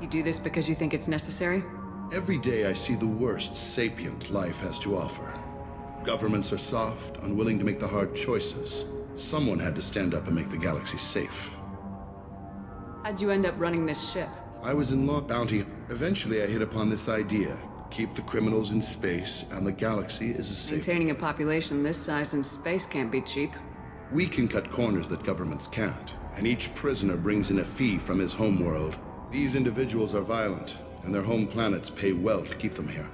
You do this because you think it's necessary? Every day I see the worst sapient life has to offer. Governments are soft, unwilling to make the hard choices. Someone had to stand up and make the galaxy safe. How'd you end up running this ship? I was in law bounty. Eventually I hit upon this idea. Keep the criminals in space, and the galaxy is a safe... Maintaining a population this size in space can't be cheap. We can cut corners that governments can't, and each prisoner brings in a fee from his homeworld. These individuals are violent, and their home planets pay well to keep them here.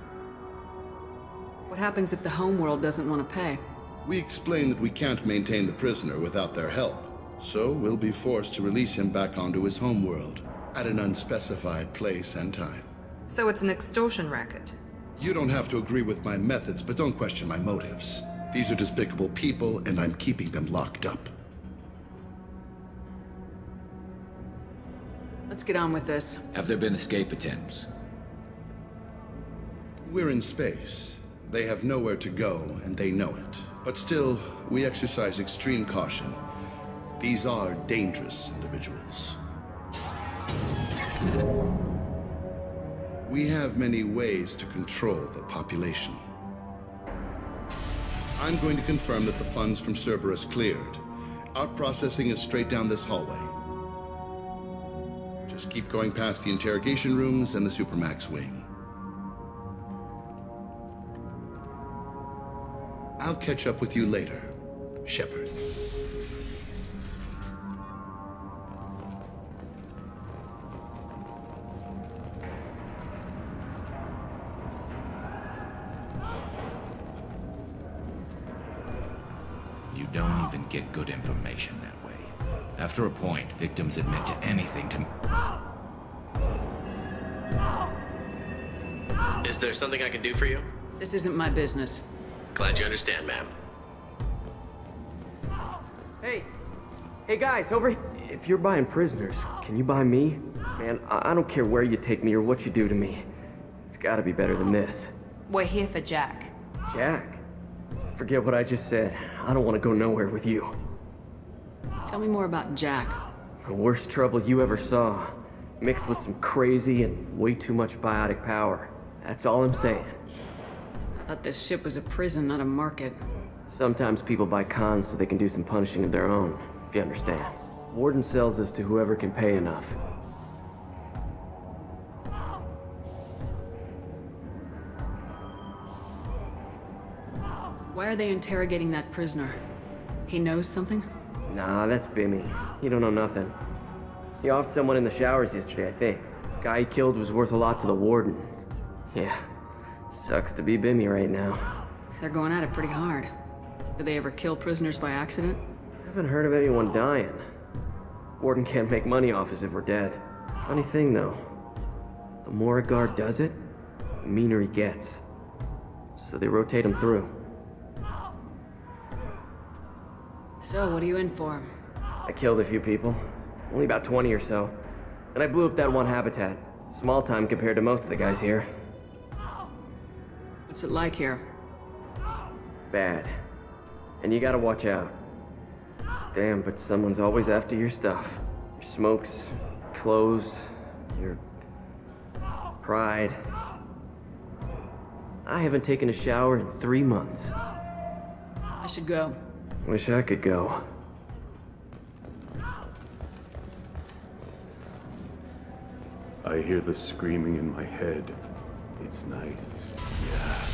What happens if the homeworld doesn't want to pay? We explain that we can't maintain the prisoner without their help, so we'll be forced to release him back onto his homeworld, at an unspecified place and time. So it's an extortion racket. You don't have to agree with my methods, but don't question my motives. These are despicable people, and I'm keeping them locked up. Let's get on with this. Have there been escape attempts? We're in space. They have nowhere to go, and they know it. But still, we exercise extreme caution. These are dangerous individuals. We have many ways to control the population. I'm going to confirm that the funds from Cerberus cleared. Out-processing is straight down this hallway. Just keep going past the interrogation rooms and the Supermax wing. I'll catch up with you later, Shepard. You don't even get good information that way. After a point, victims admit to anything to... Is there something I can do for you? This isn't my business. Glad you understand, ma'am. Hey, hey guys, over here. If you're buying prisoners, can you buy me? Man, I, I don't care where you take me or what you do to me. It's gotta be better than this. We're here for Jack. Jack? Forget what I just said. I don't want to go nowhere with you. Tell me more about Jack. The worst trouble you ever saw. Mixed with some crazy and way too much biotic power. That's all I'm saying. I thought this ship was a prison, not a market. Sometimes people buy cons so they can do some punishing of their own, if you understand. Warden sells this to whoever can pay enough. Why are they interrogating that prisoner? He knows something? Nah, that's Bimmy. He don't know nothing. He offed someone in the showers yesterday, I think. Guy he killed was worth a lot to the warden. Yeah, sucks to be Bimmy right now. They're going at it pretty hard. Did they ever kill prisoners by accident? I Haven't heard of anyone dying. Warden can't make money off us if we're dead. Funny thing, though. The more a guard does it, the meaner he gets. So they rotate him through. So, what are you in for? I killed a few people. Only about 20 or so. And I blew up that one habitat. Small time compared to most of the guys here. What's it like here? Bad. And you gotta watch out. Damn, but someone's always after your stuff. Your smokes, clothes, your pride. I haven't taken a shower in three months. I should go. Wish I could go. I hear the screaming in my head. It's nice. Yeah.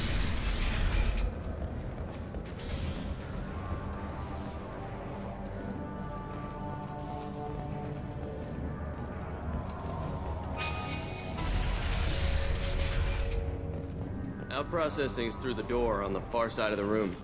Out processing's through the door on the far side of the room.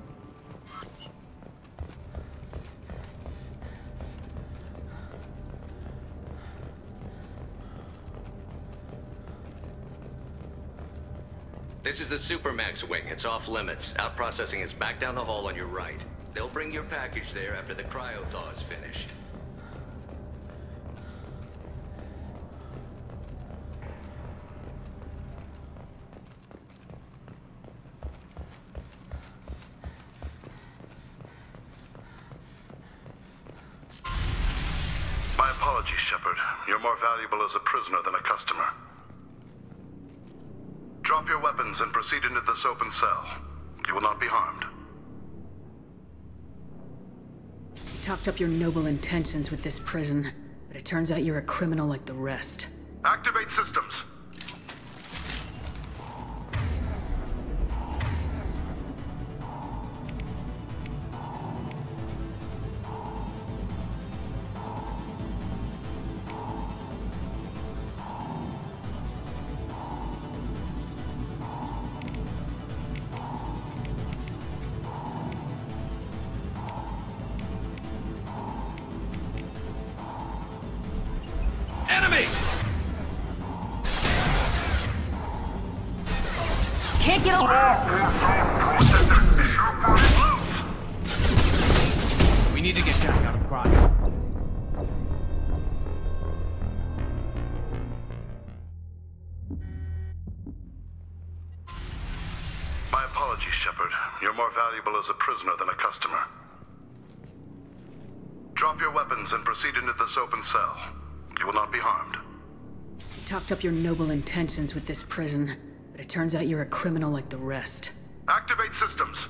This is the Supermax wing. It's off limits. Out processing is back down the hall on your right. They'll bring your package there after the cryo-thaw is finished. My apologies. apologies, Shepard. You're more valuable as a prisoner than a customer. Drop your weapons and proceed into this open cell. You will not be harmed. You talked up your noble intentions with this prison, but it turns out you're a criminal like the rest. Activate systems. Prisoner than a customer. Drop your weapons and proceed into this open cell. You will not be harmed. You talked up your noble intentions with this prison, but it turns out you're a criminal like the rest. Activate systems.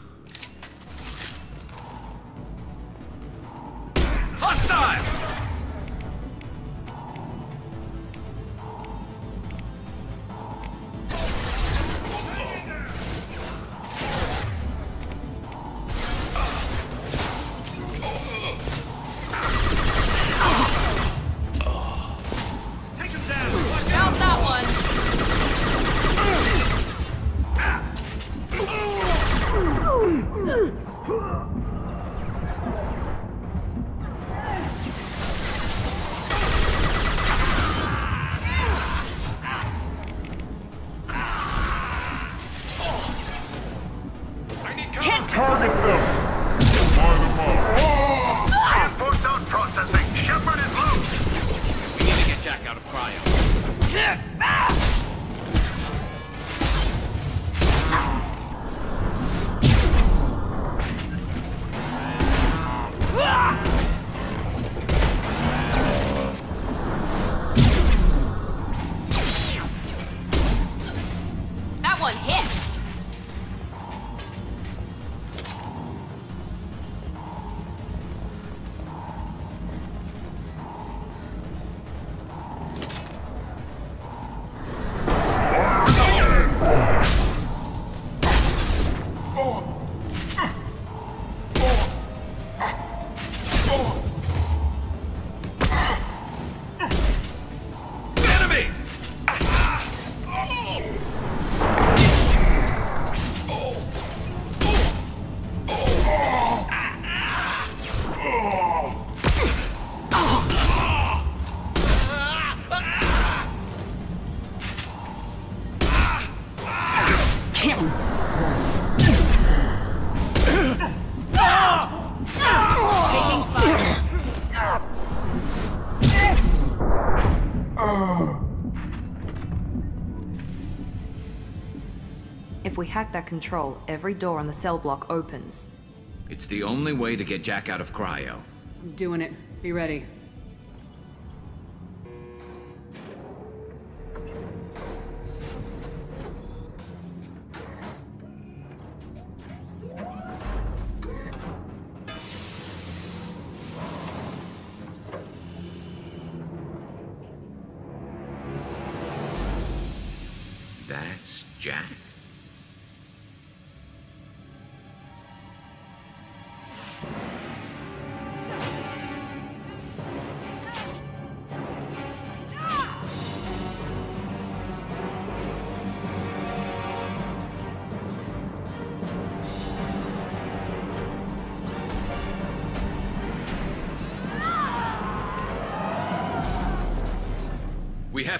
Hack that control, every door on the cell block opens. It's the only way to get Jack out of cryo. I'm doing it. Be ready.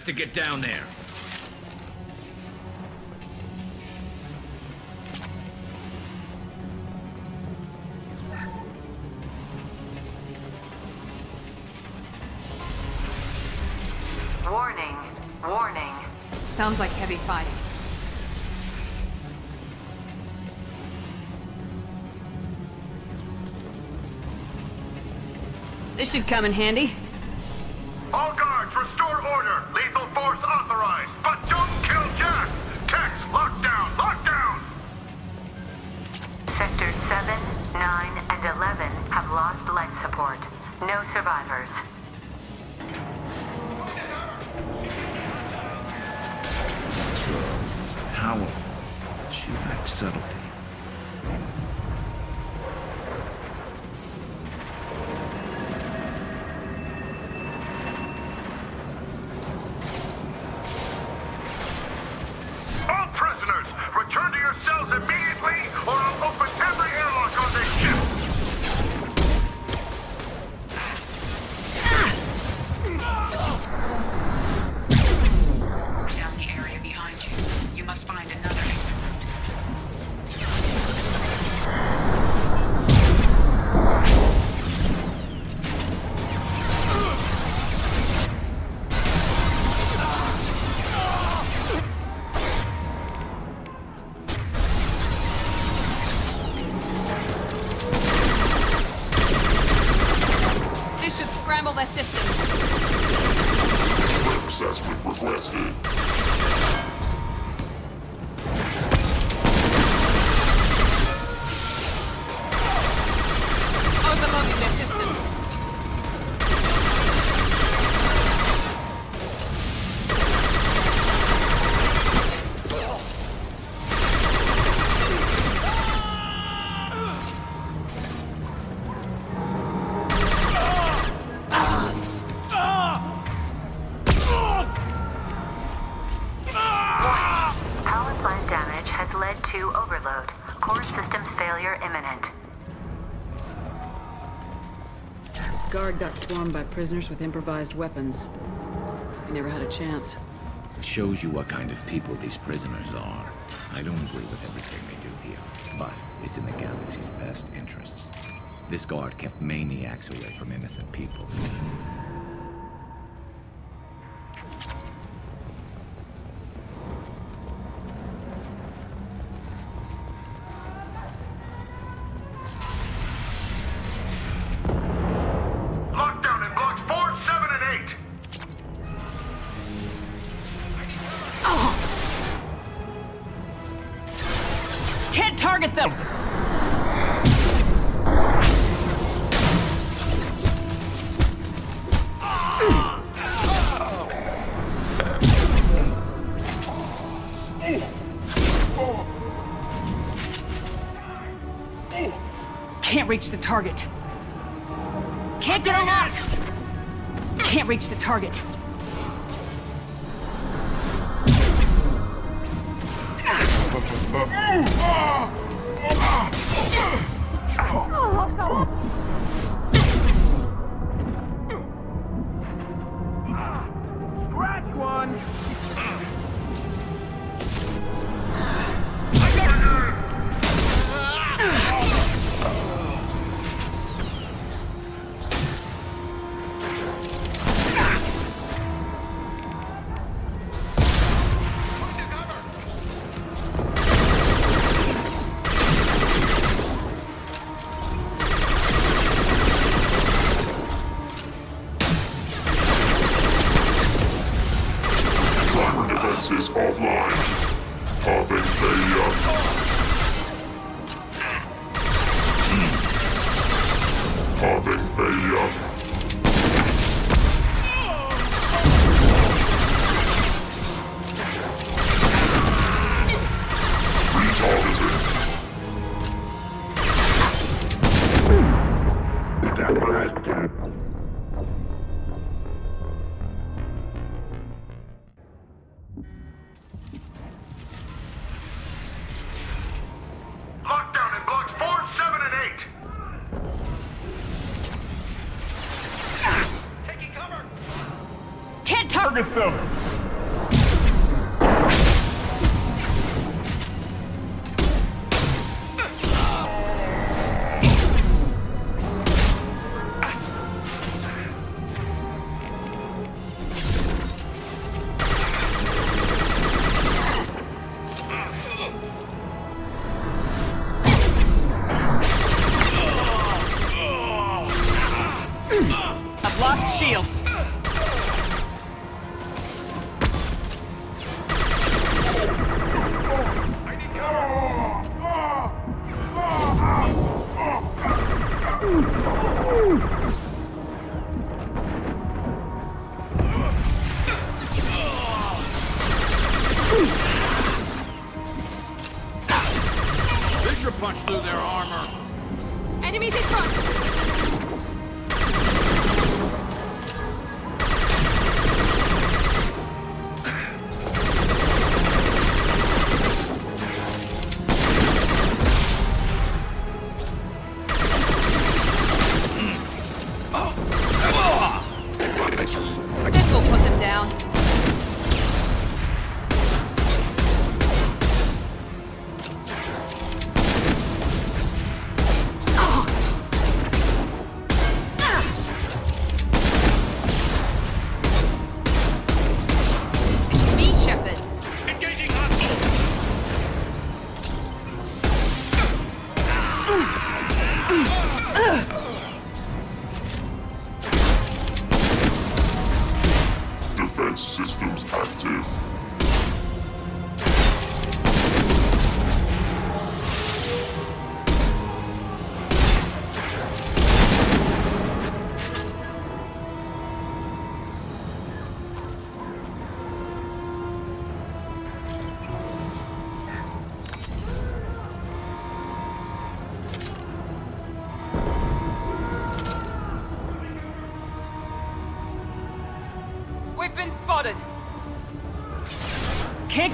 To get down there. Warning. Warning. Sounds like heavy fighting. This should come in handy. arrested. prisoners with improvised weapons. We never had a chance. It shows you what kind of people these prisoners are. I don't agree with everything they do here, but it's in the galaxy's best interests. This guard kept maniacs away from innocent people. target.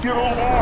Get Taking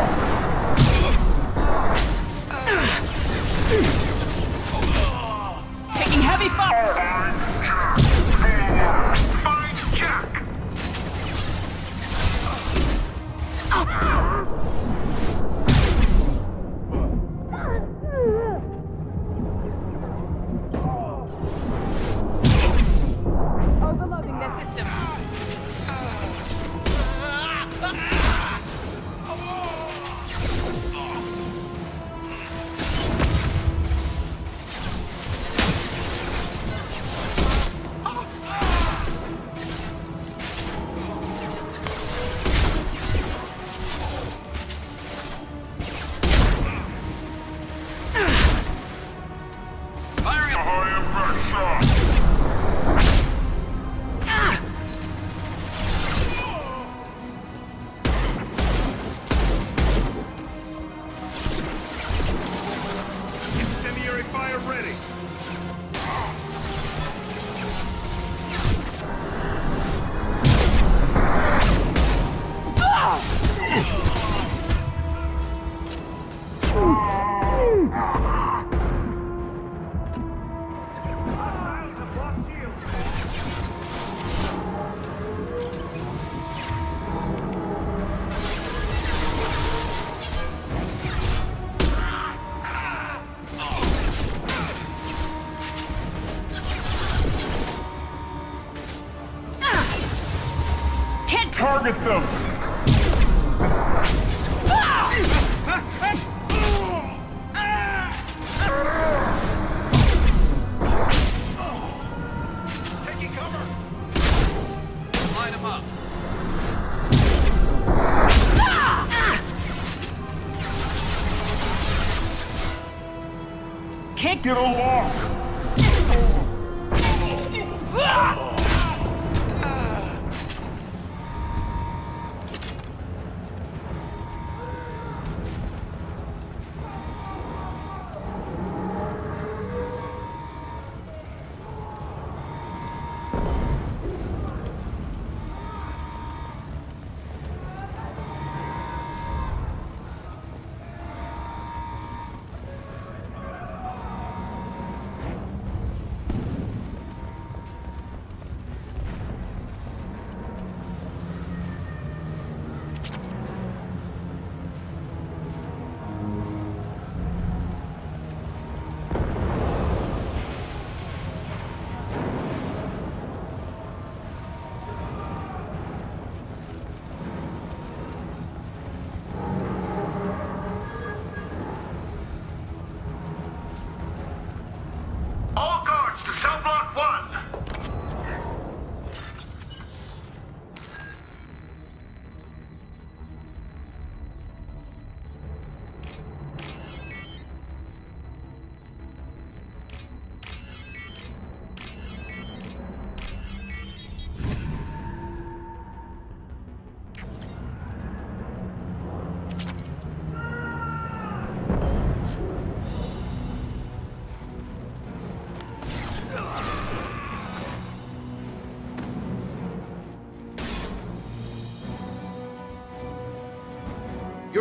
Get a.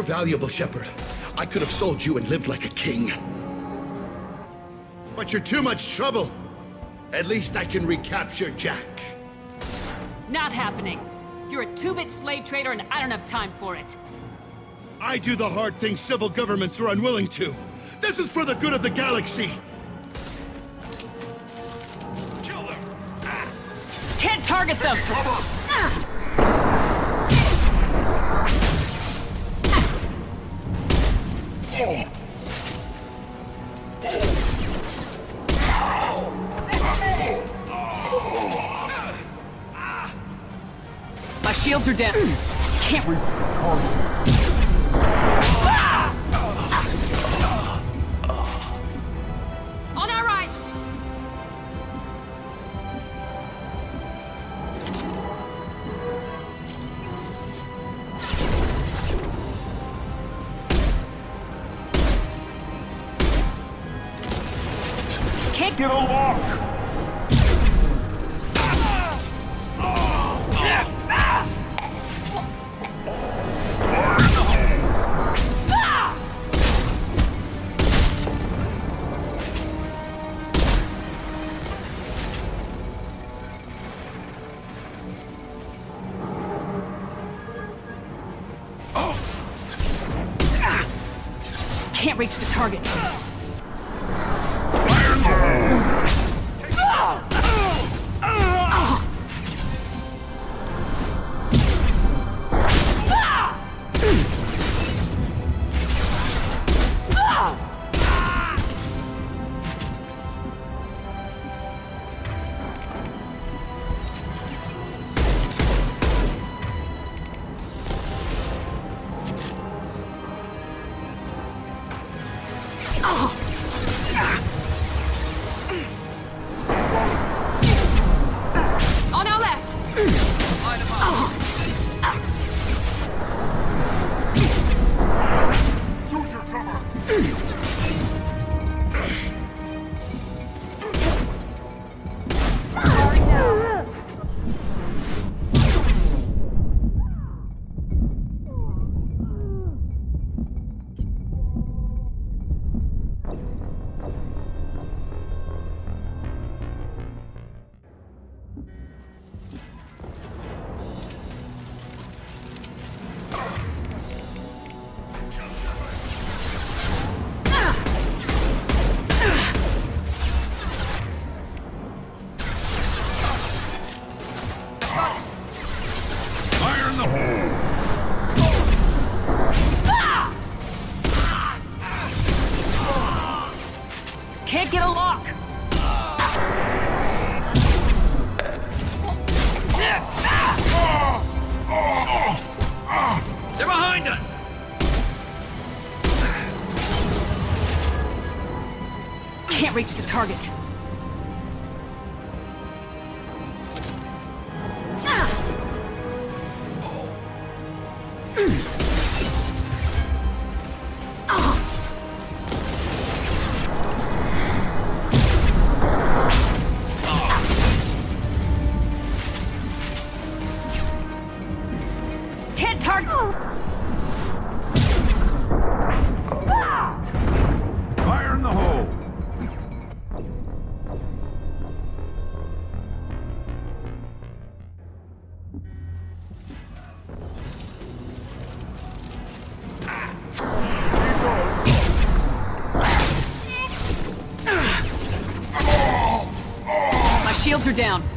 You're valuable, Shepard. I could have sold you and lived like a king. But you're too much trouble. At least I can recapture Jack. Not happening. You're a two-bit slave trader and I don't have time for it. I do the hard things civil governments are unwilling to. This is for the good of the galaxy. Kill them! Ah. Can't target them! Down. Can't down.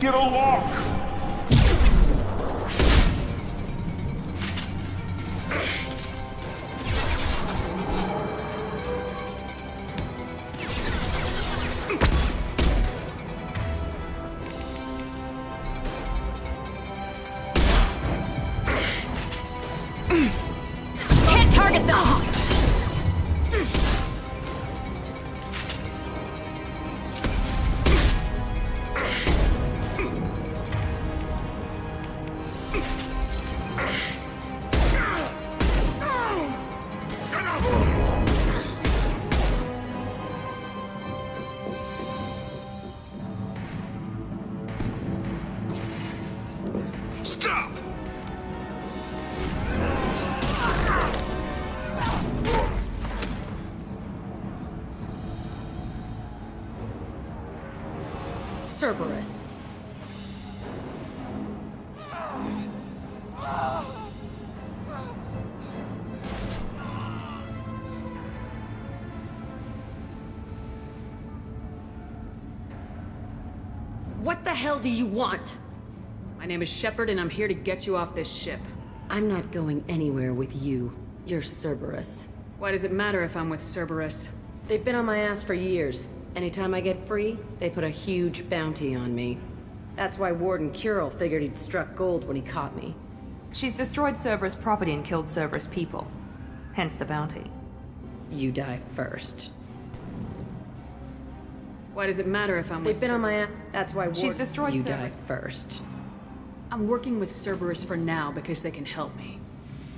Get a lock! Do you want? My name is Shepard, and I'm here to get you off this ship. I'm not going anywhere with you. You're Cerberus. Why does it matter if I'm with Cerberus? They've been on my ass for years. Anytime I get free, they put a huge bounty on me. That's why Warden Kuril figured he'd struck gold when he caught me. She's destroyed Cerberus property and killed Cerberus people. Hence the bounty. You die first. Why does it matter if I'm They've with been on my ass. That's why Warden... She's destroyed You Cerberus. die first. I'm working with Cerberus for now because they can help me.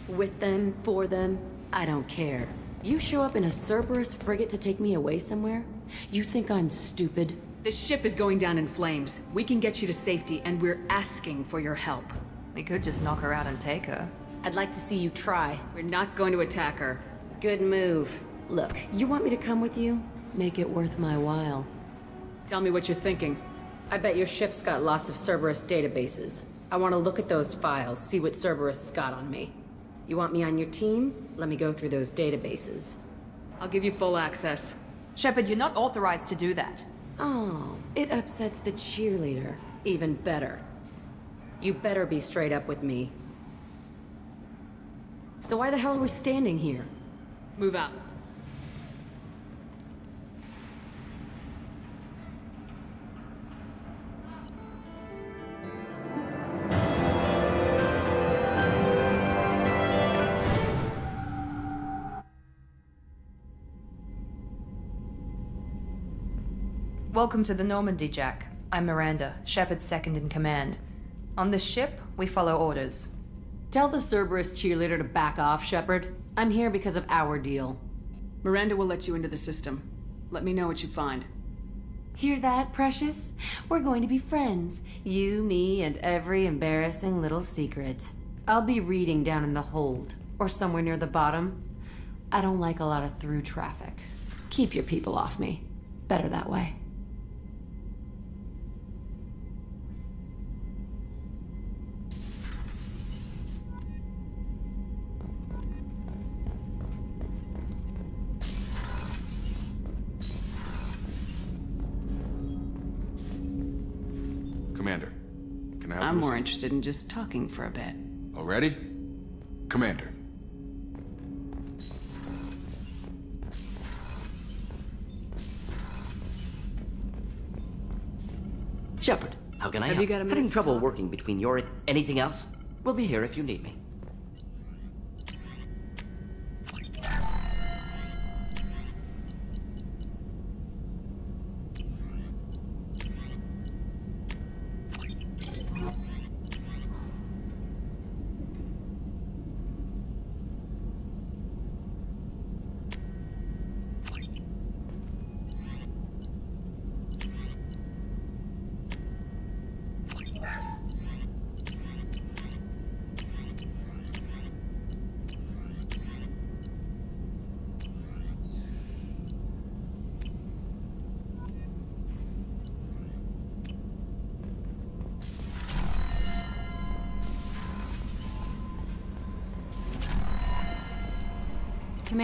With them, for them, I don't care. You show up in a Cerberus frigate to take me away somewhere? You think I'm stupid? The ship is going down in flames. We can get you to safety, and we're asking for your help. We could just knock her out and take her. I'd like to see you try. We're not going to attack her. Good move. Look, you want me to come with you? Make it worth my while. Tell me what you're thinking. I bet your ship's got lots of Cerberus databases. I want to look at those files, see what Cerberus has got on me. You want me on your team? Let me go through those databases. I'll give you full access. Shepard, you're not authorized to do that. Oh, it upsets the cheerleader. Even better. You better be straight up with me. So why the hell are we standing here? Move out. Welcome to the Normandy, Jack. I'm Miranda, Shepard's second in command. On this ship, we follow orders. Tell the Cerberus cheerleader to back off, Shepard. I'm here because of our deal. Miranda will let you into the system. Let me know what you find. Hear that, Precious? We're going to be friends. You, me, and every embarrassing little secret. I'll be reading down in the hold, or somewhere near the bottom. I don't like a lot of through traffic. Keep your people off me. Better that way. Interested in just talking for a bit. Oh, Already? Commander. Shepard, how can I Have help? you got a minute Having to trouble talk? working between your... anything else? We'll be here if you need me.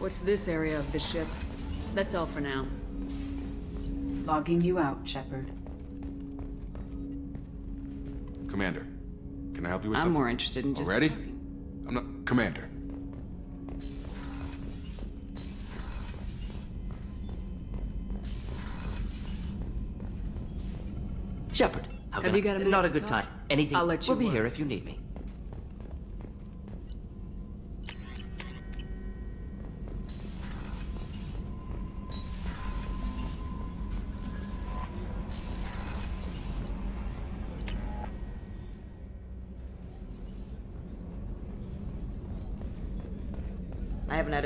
What's this area of the ship? That's all for now. Logging you out, Shepard. Commander, can I help you with something? I'm more interested in just Already? talking. I'm not... Commander. Shepard, how Have can you I- got a minute Not a good talk? time. Anything. I'll let you We'll be work. here if you need me.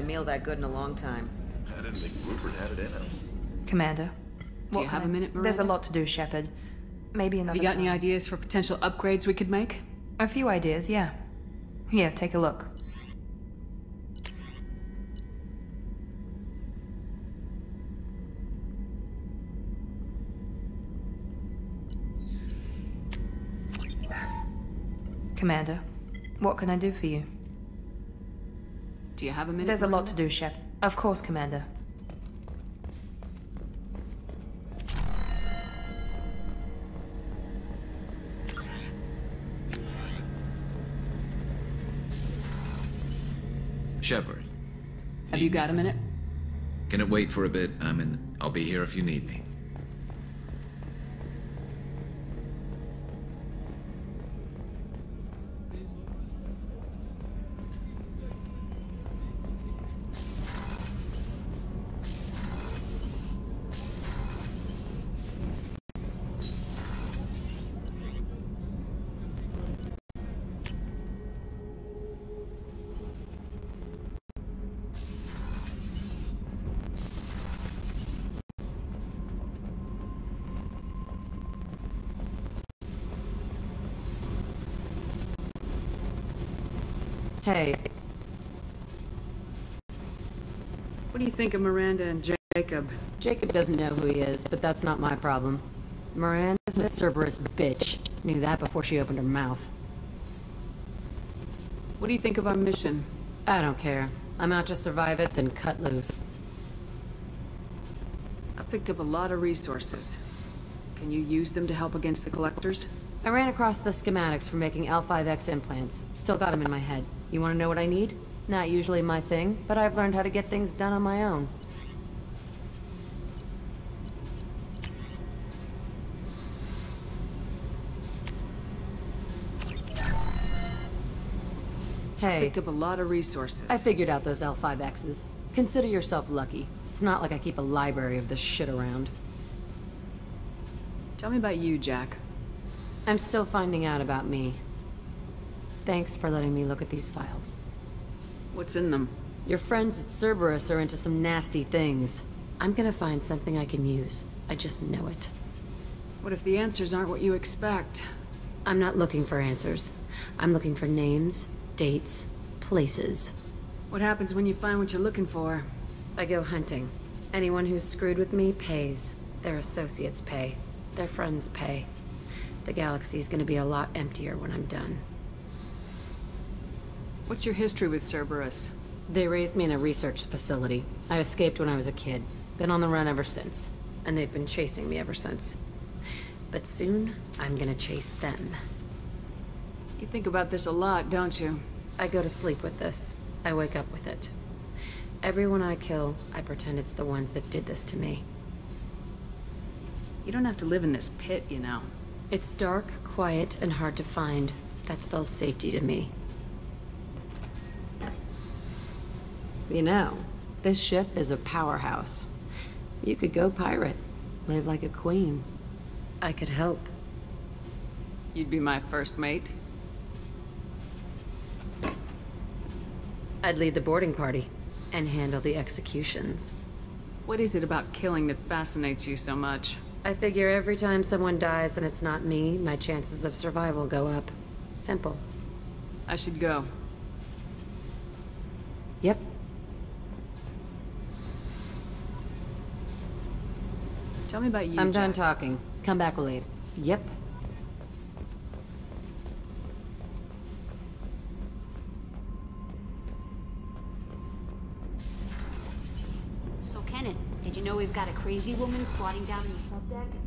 Meal that good in a long time. I didn't think Rupert had it in him. Commander. Do you what have can a I- minute, There's a lot to do, Shepard. Maybe another Have you got any ideas for potential upgrades we could make? A few ideas, yeah. Here, take a look. Commander, what can I do for you? Do you have a minute? There's a lot to do, Shep. Of course, Commander. Shepard, Have you got a minute? can it wait for a bit? I'm in. I'll be here if you need me. Hey, What do you think of Miranda and Jacob? Jacob doesn't know who he is, but that's not my problem. Miranda's a Cerberus bitch. Knew that before she opened her mouth. What do you think of our mission? I don't care. I'm out to survive it, then cut loose. I picked up a lot of resources. Can you use them to help against the Collectors? I ran across the schematics for making L5X implants. Still got them in my head. You want to know what I need? Not usually my thing, but I've learned how to get things done on my own. Hey, Picked up a lot of resources. I figured out those L5Xs. Consider yourself lucky. It's not like I keep a library of this shit around. Tell me about you, Jack. I'm still finding out about me. Thanks for letting me look at these files. What's in them? Your friends at Cerberus are into some nasty things. I'm gonna find something I can use. I just know it. What if the answers aren't what you expect? I'm not looking for answers. I'm looking for names, dates, places. What happens when you find what you're looking for? I go hunting. Anyone who's screwed with me pays. Their associates pay. Their friends pay. The galaxy's gonna be a lot emptier when I'm done. What's your history with Cerberus? They raised me in a research facility. I escaped when I was a kid. Been on the run ever since. And they've been chasing me ever since. But soon, I'm gonna chase them. You think about this a lot, don't you? I go to sleep with this. I wake up with it. Everyone I kill, I pretend it's the ones that did this to me. You don't have to live in this pit, you know. It's dark, quiet, and hard to find. That spells safety to me. You know, this ship is a powerhouse. You could go pirate. Live like a queen. I could help. You'd be my first mate. I'd lead the boarding party and handle the executions. What is it about killing that fascinates you so much? I figure every time someone dies and it's not me, my chances of survival go up. Simple. I should go. Yep. Tell me about you. I'm Jack. done talking. Come back late. Yep. So Kenneth, did you know we've got a crazy woman squatting down in the subdeck?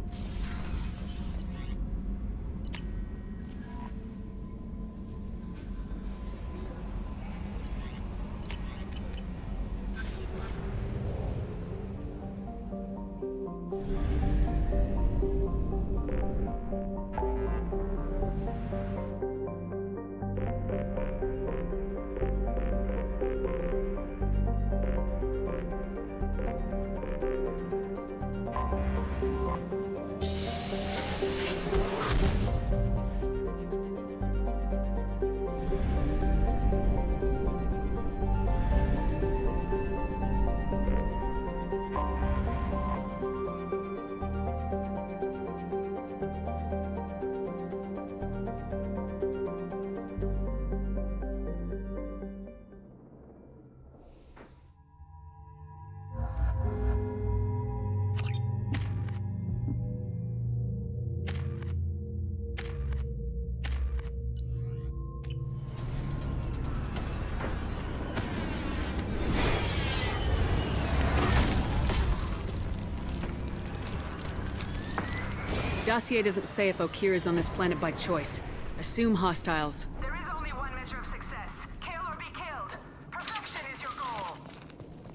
Dossier doesn't say if Okeer is on this planet by choice. Assume hostiles. There is only one measure of success. Kill or be killed. Perfection is your goal.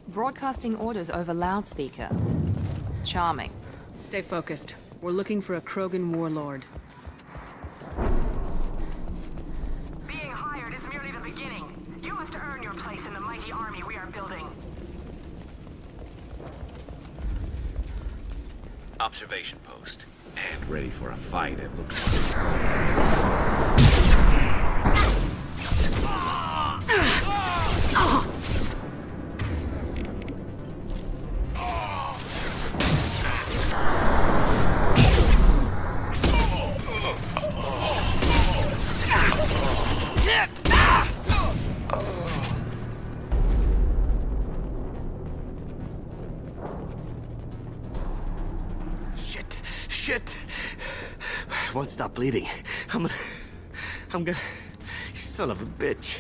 Broadcasting orders over loudspeaker. Charming. Stay focused. We're looking for a Krogan warlord. Being hired is merely the beginning. You must earn your place in the mighty army we are building. Observation post. And ready for a fight, it. looks bleeding. I'm gonna. I'm gonna. Son of a bitch.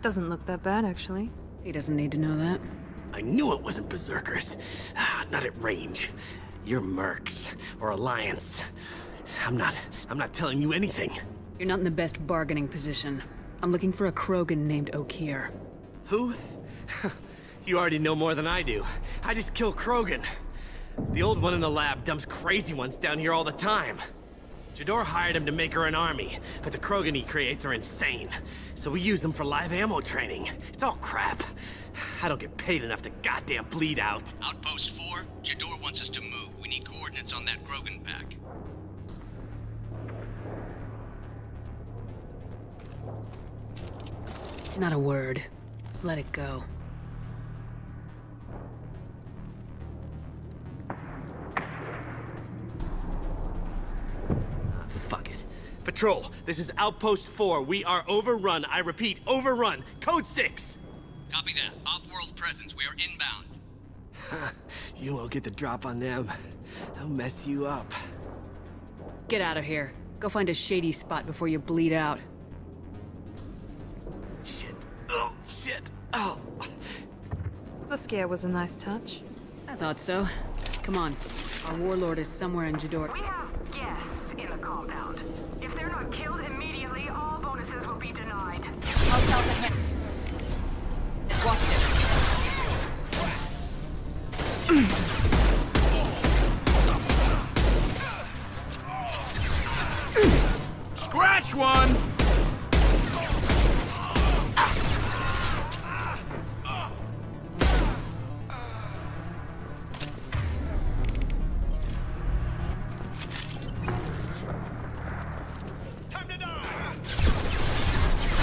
Doesn't look that bad, actually. He doesn't need to know that. I knew it wasn't berserkers. Ah, not at range. You're mercs or alliance. I'm not. I'm not telling you anything. You're not in the best bargaining position. I'm looking for a Krogan named Okeer. Who? you already know more than I do. I just kill Krogan. The old one in the lab dumps crazy ones down here all the time. Jedore hired him to make her an army, but the Krogan he creates are insane. So we use them for live ammo training. It's all crap. I don't get paid enough to goddamn bleed out. Outpost 4, Jedore wants us to move. We need coordinates on that Krogan pack. Not a word. Let it go. Patrol, this is Outpost 4. We are overrun. I repeat, overrun. Code 6. Copy that. Off-world presence. We are inbound. you won't get the drop on them. They'll mess you up. Get out of here. Go find a shady spot before you bleed out. Shit. Oh, shit. Oh. The scare was a nice touch. I thought so. Come on. Our warlord is somewhere in Jador. We have guests in the compound. If they're not killed immediately, all bonuses will be denied. Hostiles ahead. Watch Scratch one!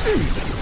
They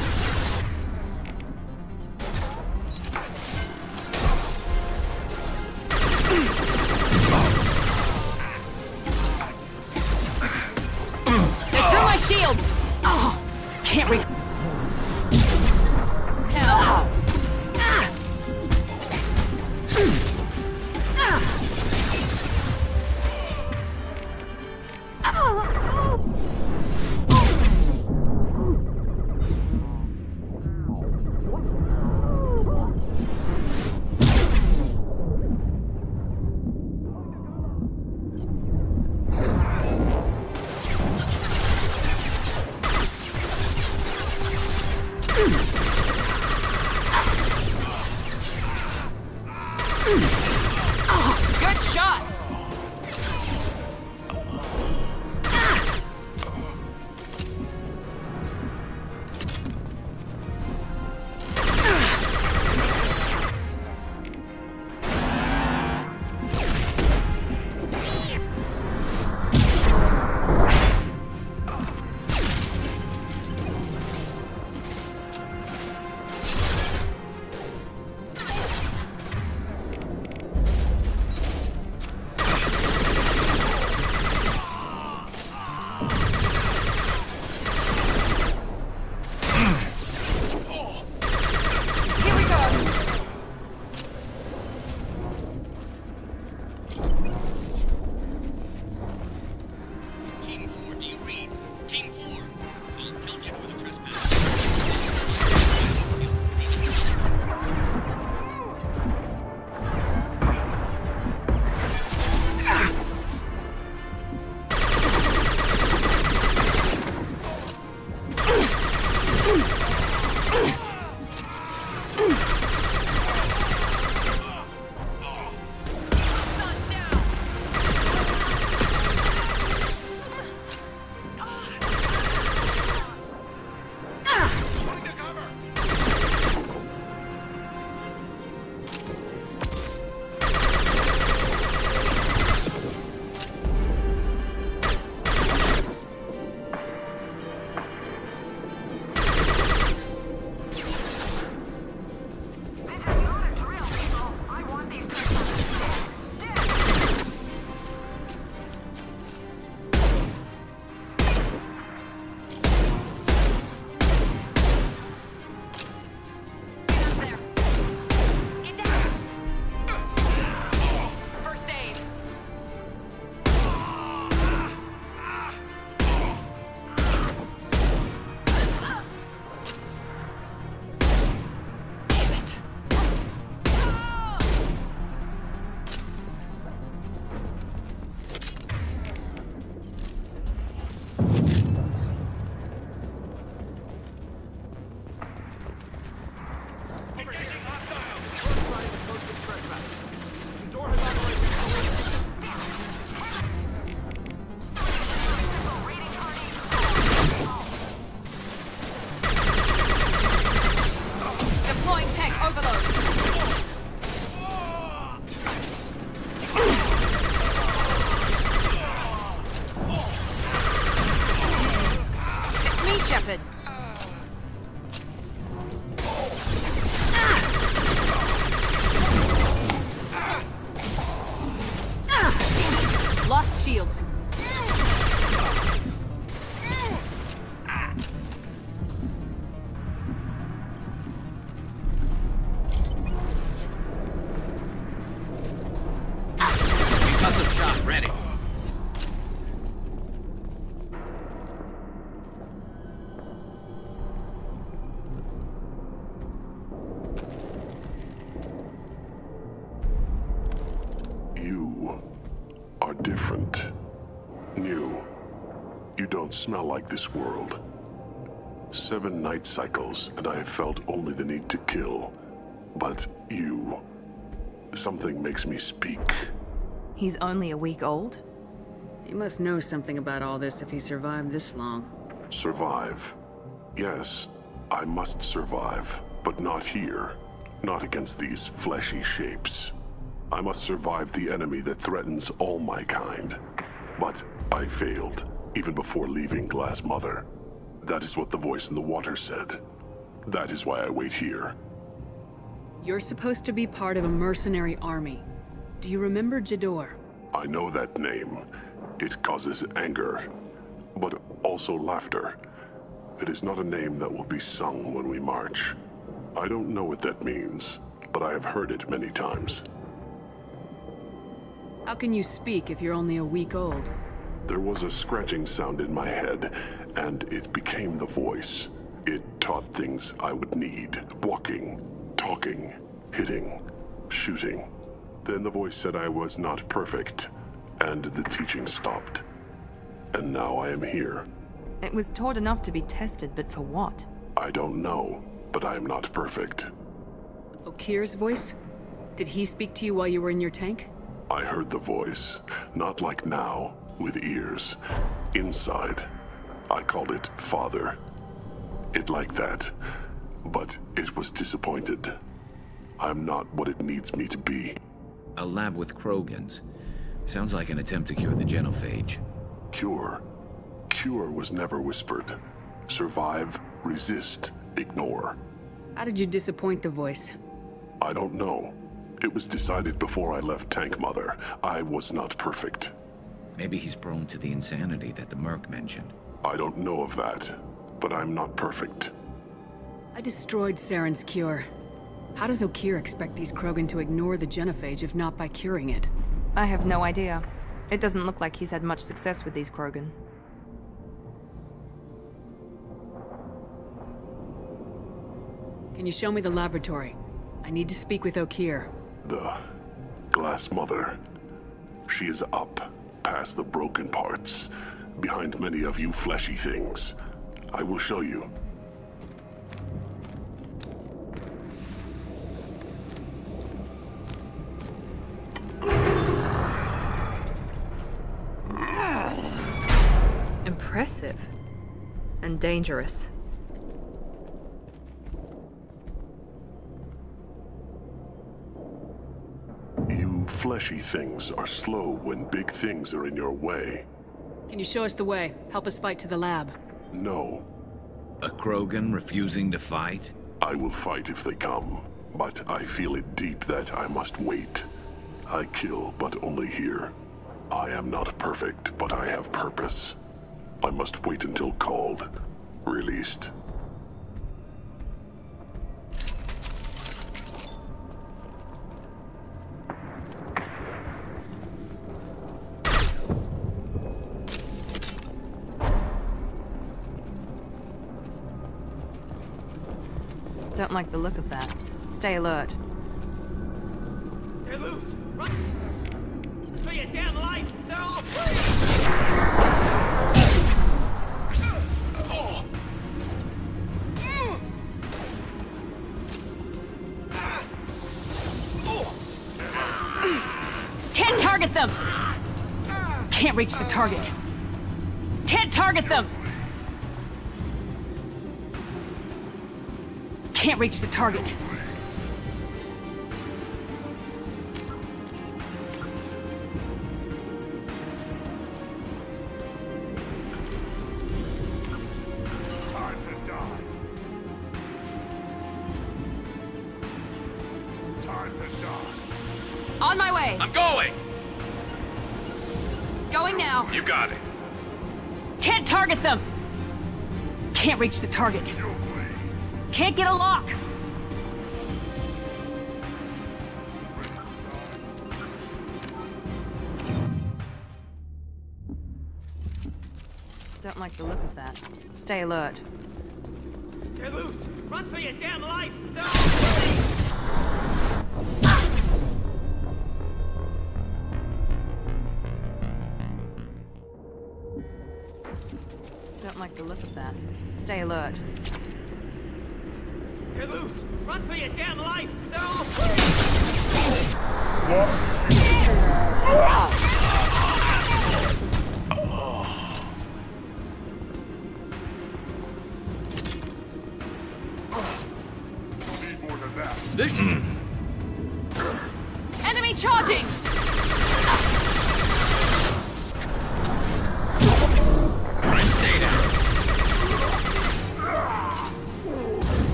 It's like this world. Seven night cycles, and I have felt only the need to kill. But you. Something makes me speak. He's only a week old? He must know something about all this if he survived this long. Survive. Yes, I must survive, but not here. Not against these fleshy shapes. I must survive the enemy that threatens all my kind. But I failed, even before leaving Glass Mother. That is what the voice in the water said. That is why I wait here. You're supposed to be part of a mercenary army. Do you remember Jedore? I know that name. It causes anger, but also laughter. It is not a name that will be sung when we march. I don't know what that means, but I have heard it many times. How can you speak if you're only a week old? There was a scratching sound in my head, and it became the voice. It taught things I would need walking, talking, hitting, shooting. Then the voice said I was not perfect, and the teaching stopped. And now I am here. It was taught enough to be tested, but for what? I don't know, but I am not perfect. Okeer's voice? Did he speak to you while you were in your tank? I heard the voice, not like now, with ears. Inside. I called it Father. It liked that. But it was disappointed. I'm not what it needs me to be. A lab with Krogans. Sounds like an attempt to cure the genophage. Cure. Cure was never whispered. Survive, resist, ignore. How did you disappoint the voice? I don't know. It was decided before I left Tank Mother. I was not perfect. Maybe he's prone to the insanity that the Merc mentioned. I don't know of that, but I'm not perfect. I destroyed Saren's cure. How does Okeer expect these Krogan to ignore the genophage if not by curing it? I have no idea. It doesn't look like he's had much success with these Krogan. Can you show me the laboratory? I need to speak with Okeer. The Glass Mother. She is up past the broken parts, behind many of you fleshy things. I will show you. Impressive. And dangerous. You fleshy things are slow when big things are in your way. Can you show us the way? Help us fight to the lab. No. A Krogan refusing to fight? I will fight if they come, but I feel it deep that I must wait. I kill, but only here. I am not perfect, but I have purpose. I must wait until called, released. Look of that. Stay alert. Can't reach the target. Time to die. Time to die. On my way! I'm going! Going now! You got it. Can't target them! Can't reach the target. Can't get a lock! Don't like the look of that. Stay alert. They're loose! Run for your damn life! They're all! Don't like the look of that. Stay alert. Run for your damn life! They're all free!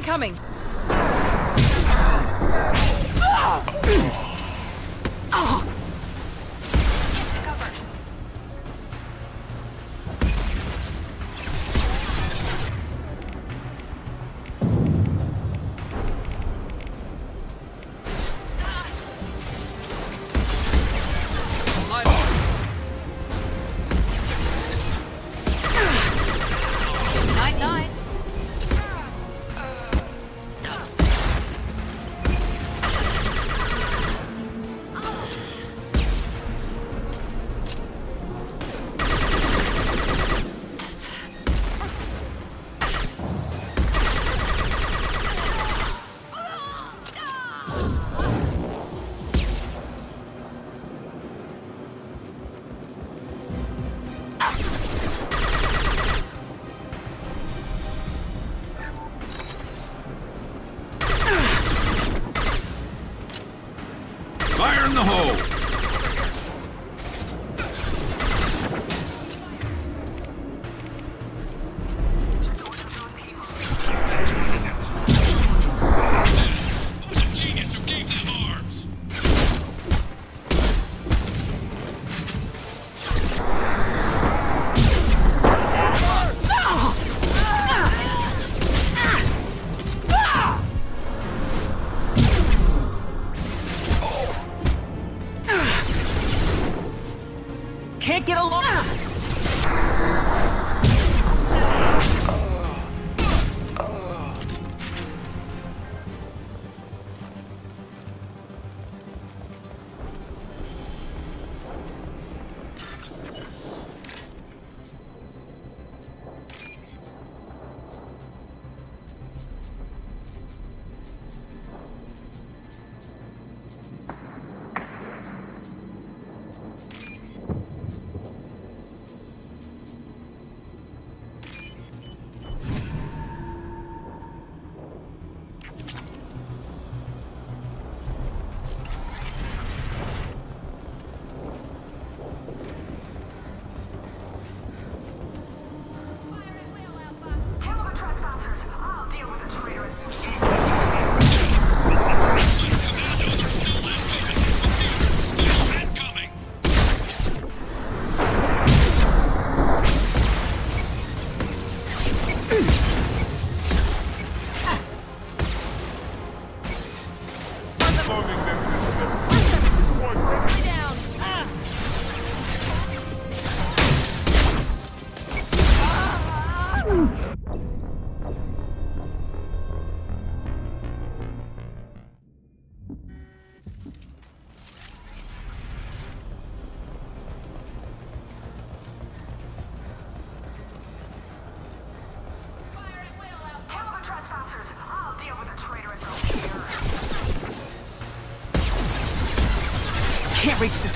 Incoming!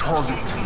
Target.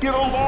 Get a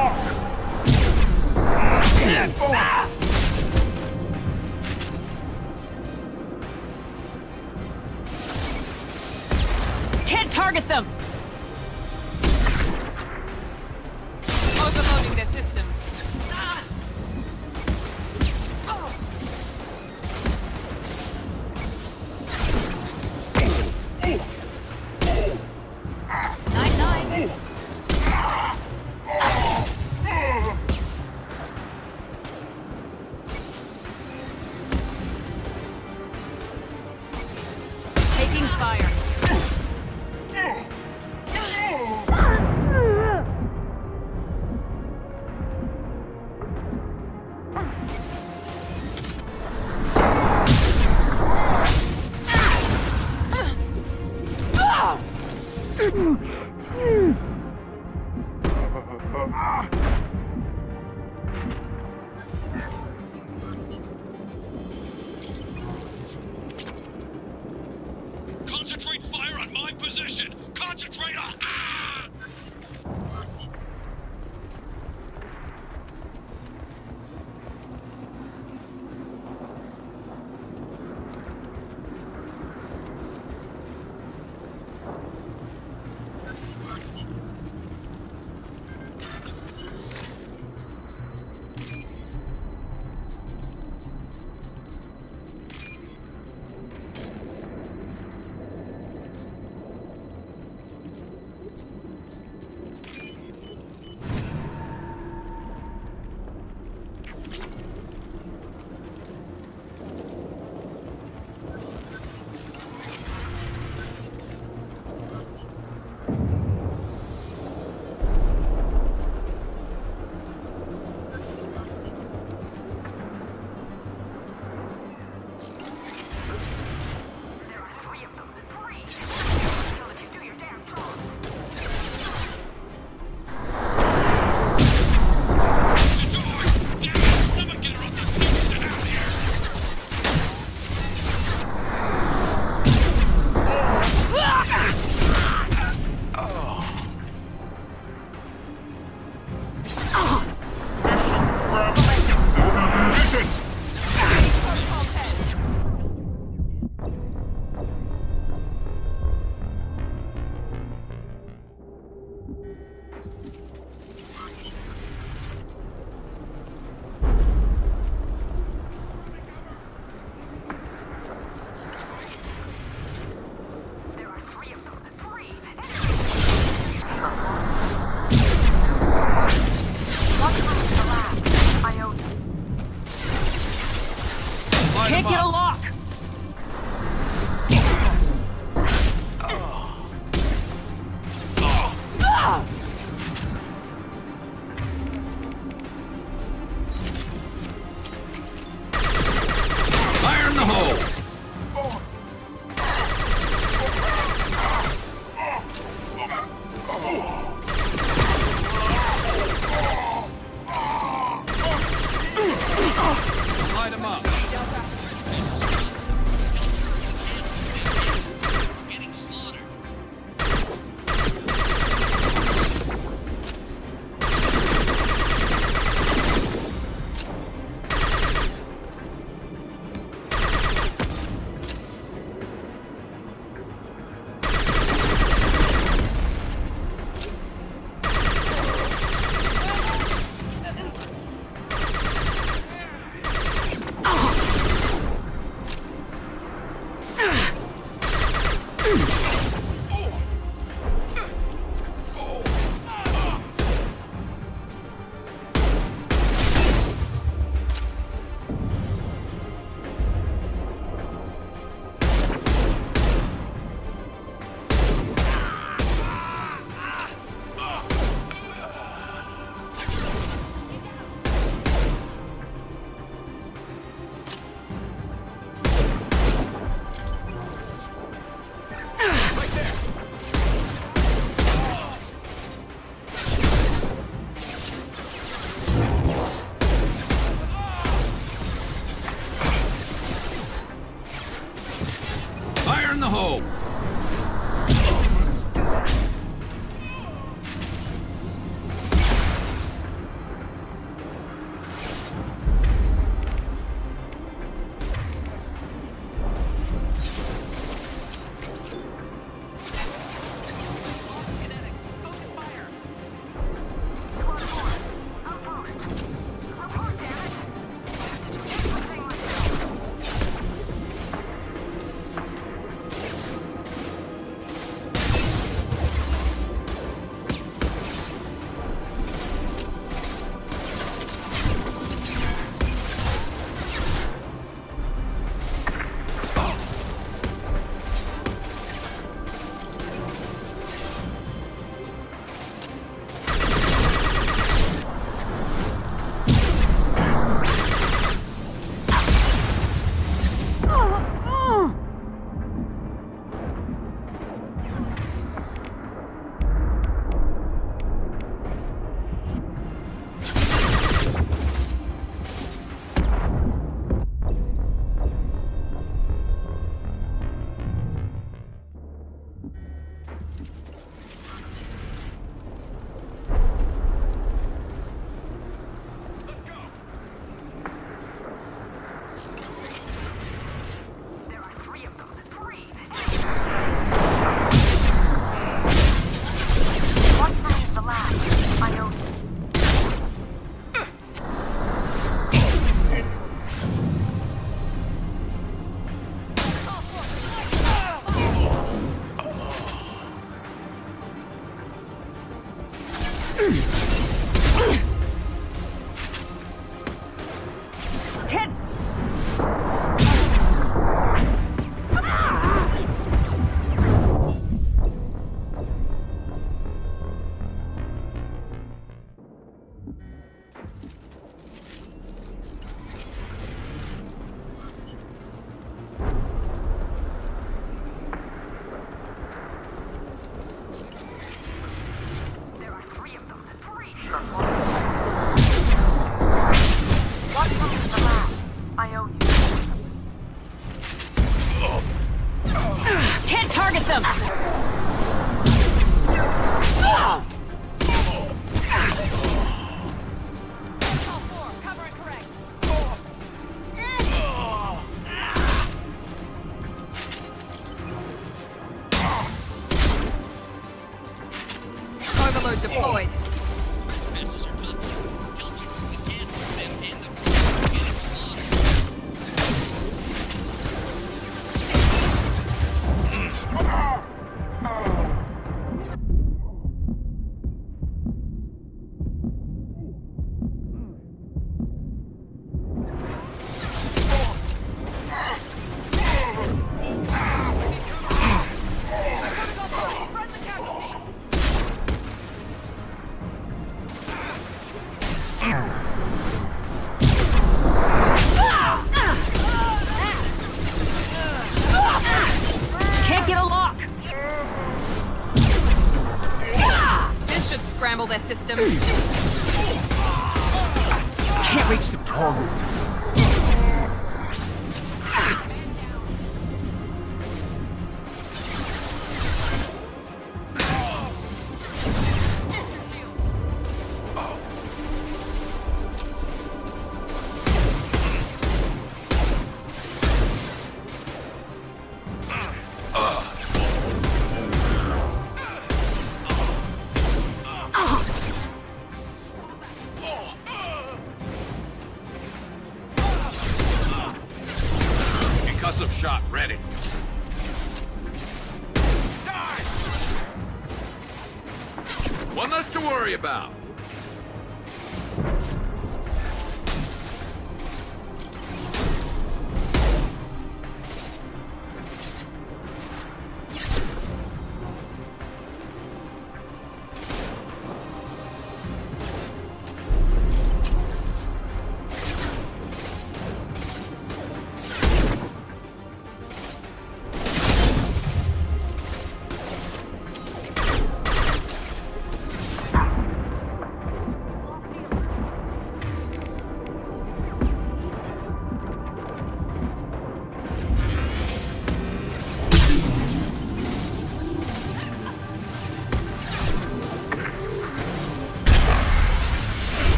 their system.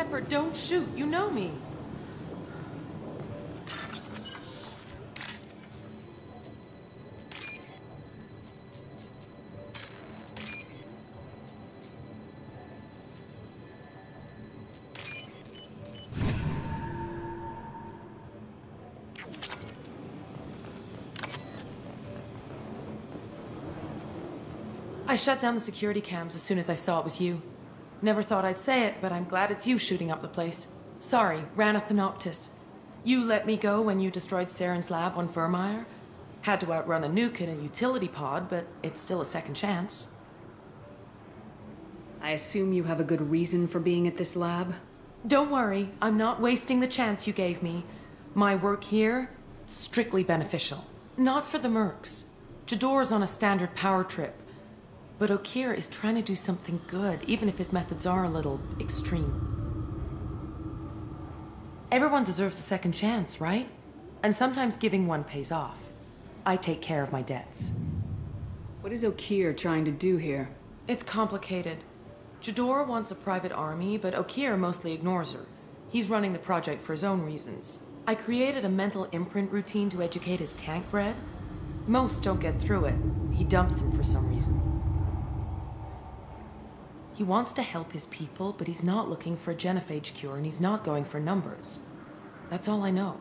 Shepard, don't shoot. You know me. I shut down the security cams as soon as I saw it was you. Never thought I'd say it, but I'm glad it's you shooting up the place. Sorry, Rana Thanoptis. You let me go when you destroyed Saren's lab on Virmire. Had to outrun a nuke in a utility pod, but it's still a second chance. I assume you have a good reason for being at this lab? Don't worry, I'm not wasting the chance you gave me. My work here, strictly beneficial. Not for the mercs. Jedore's on a standard power trip. But Okeer is trying to do something good, even if his methods are a little extreme. Everyone deserves a second chance, right? And sometimes giving one pays off. I take care of my debts. What is Okeer trying to do here? It's complicated. Jedore wants a private army, but Okeer mostly ignores her. He's running the project for his own reasons. I created a mental imprint routine to educate his tank bred. Most don't get through it. He dumps them for some reason. He wants to help his people, but he's not looking for a genophage cure and he's not going for numbers. That's all I know.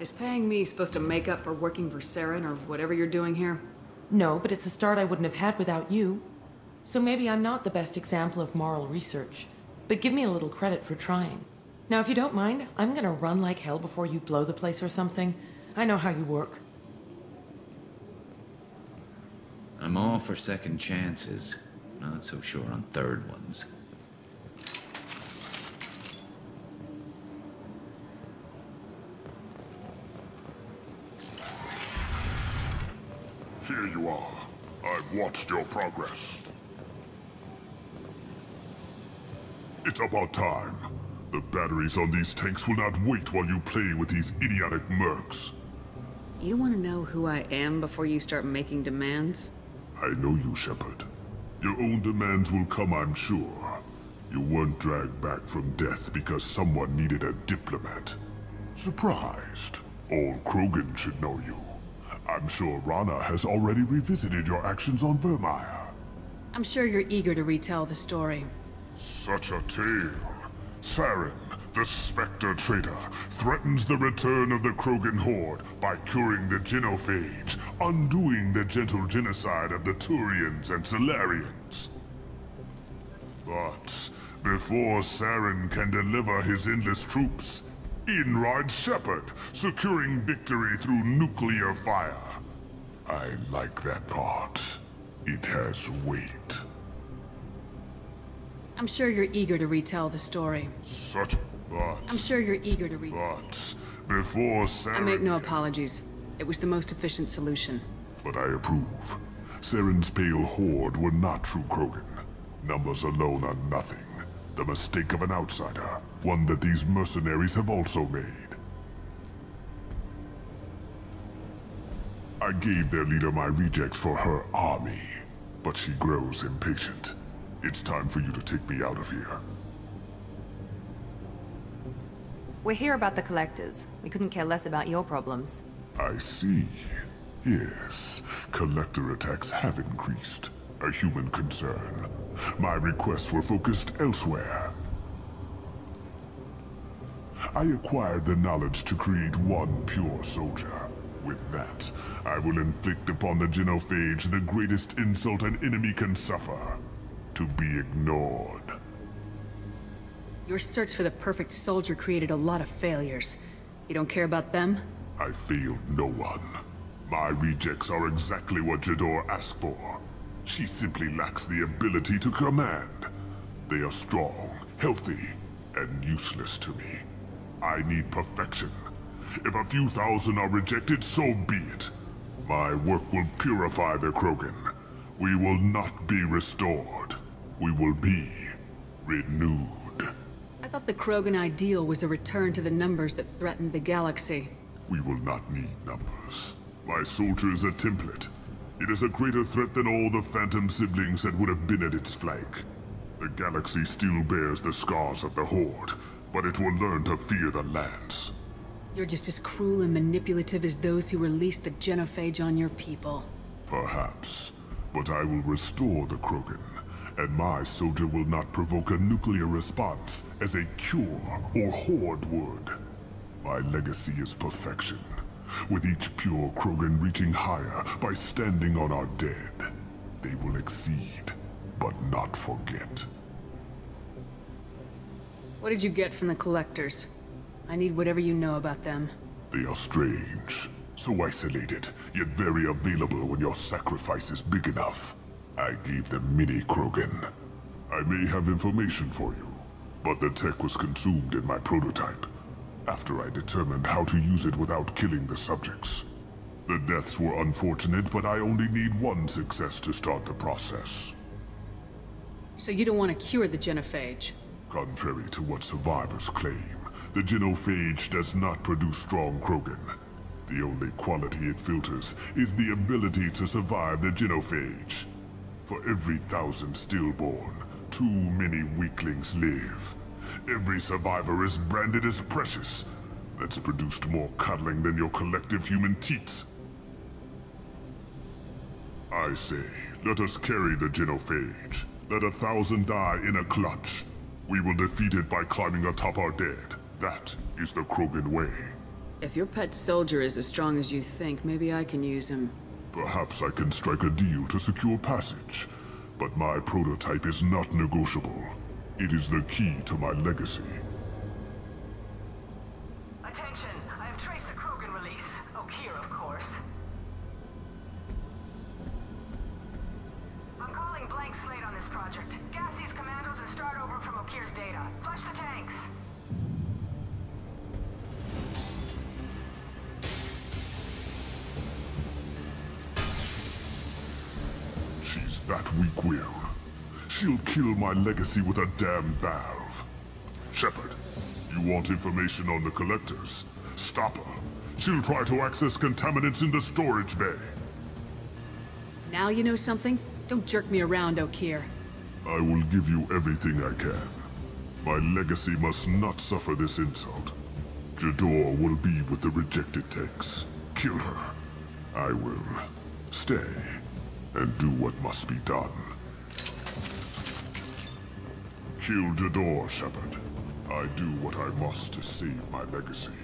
Is paying me supposed to make up for working for Saren or whatever you're doing here? No, but it's a start I wouldn't have had without you. So maybe I'm not the best example of moral research, but give me a little credit for trying. Now, if you don't mind, I'm gonna run like hell before you blow the place or something. I know how you work. I'm all for second chances. Not so sure on third ones. Here you are. I've watched your progress. It's about time. The batteries on these tanks will not wait while you play with these idiotic mercs. You want to know who I am before you start making demands? I know you, Shepard. Your own demands will come, I'm sure. You weren't dragged back from death because someone needed a diplomat. Surprised. Old Krogan should know you. I'm sure Rana has already revisited your actions on Virmire. I'm sure you're eager to retell the story. Such a tale. Saren, the Spectre traitor, threatens the return of the Krogan horde by curing the genophage, undoing the gentle genocide of the Turians and Salarians. But before Saren can deliver his endless troops, in rides Shepard, securing victory through nuclear fire. I like that part. It has weight. I'm sure you're eager to retell the story. Such but... I'm sure you're eager to read But before Saren... I make no apologies. It was the most efficient solution. But I approve. Saren's pale horde were not true Krogan. Numbers alone are nothing. The mistake of an outsider. One that these mercenaries have also made. I gave their leader my rejects for her army, but she grows impatient. It's time for you to take me out of here. We're here about the Collectors. We couldn't care less about your problems. I see. Yes, Collector attacks have increased. A human concern. My requests were focused elsewhere. I acquired the knowledge to create one pure soldier. With that, I will inflict upon the genophage the greatest insult an enemy can suffer. To be ignored. Your search for the perfect soldier created a lot of failures. You don't care about them? I failed no one. My rejects are exactly what Jedore asked for. She simply lacks the ability to command. They are strong, healthy, and useless to me. I need perfection. If a few thousand are rejected, so be it. My work will purify the Krogan. We will not be restored. We will be renewed. I thought the Krogan ideal was a return to the numbers that threatened the galaxy. We will not need numbers. My soldier is a template. It is a greater threat than all the Phantom siblings that would have been at its flank. The galaxy still bears the scars of the Horde, but it will learn to fear the Lance. You're just as cruel and manipulative as those who released the genophage on your people. Perhaps. But I will restore the Krogan, and my soldier will not provoke a nuclear response as a cure or Horde would. My legacy is perfection, with each pure Krogan reaching higher by standing on our dead. They will exceed, but not forget. What did you get from the Collectors? I need whatever you know about them. They are strange. So isolated, yet very available when your sacrifice is big enough. I gave them mini Krogan. I may have information for you, but the tech was consumed in my prototype, after I determined how to use it without killing the subjects. The deaths were unfortunate, but I only need one success to start the process. So you don't want to cure the genophage? Contrary to what survivors claim, the genophage does not produce strong Krogan. The only quality it filters is the ability to survive the genophage. For every thousand stillborn, too many weaklings live. Every survivor is branded as precious. That's produced more cuddling than your collective human teats. I say, let us carry the genophage. Let a thousand die in a clutch. We will defeat it by climbing atop our dead. That is the Krogan way. If your pet soldier is as strong as you think, maybe I can use him. Perhaps I can strike a deal to secure passage. But my prototype is not negotiable. It is the key to my legacy. Attention, my legacy with a damn valve. Shepard, you want information on the Collectors? Stop her. She'll try to access contaminants in the storage bay. Now you know something? Don't jerk me around, Okeer. I will give you everything I can. My legacy must not suffer this insult. Jedore will be with the rejected tanks. Kill her. I will stay and do what must be done. Kill Jedore, Shepard. I do what I must to save my legacy.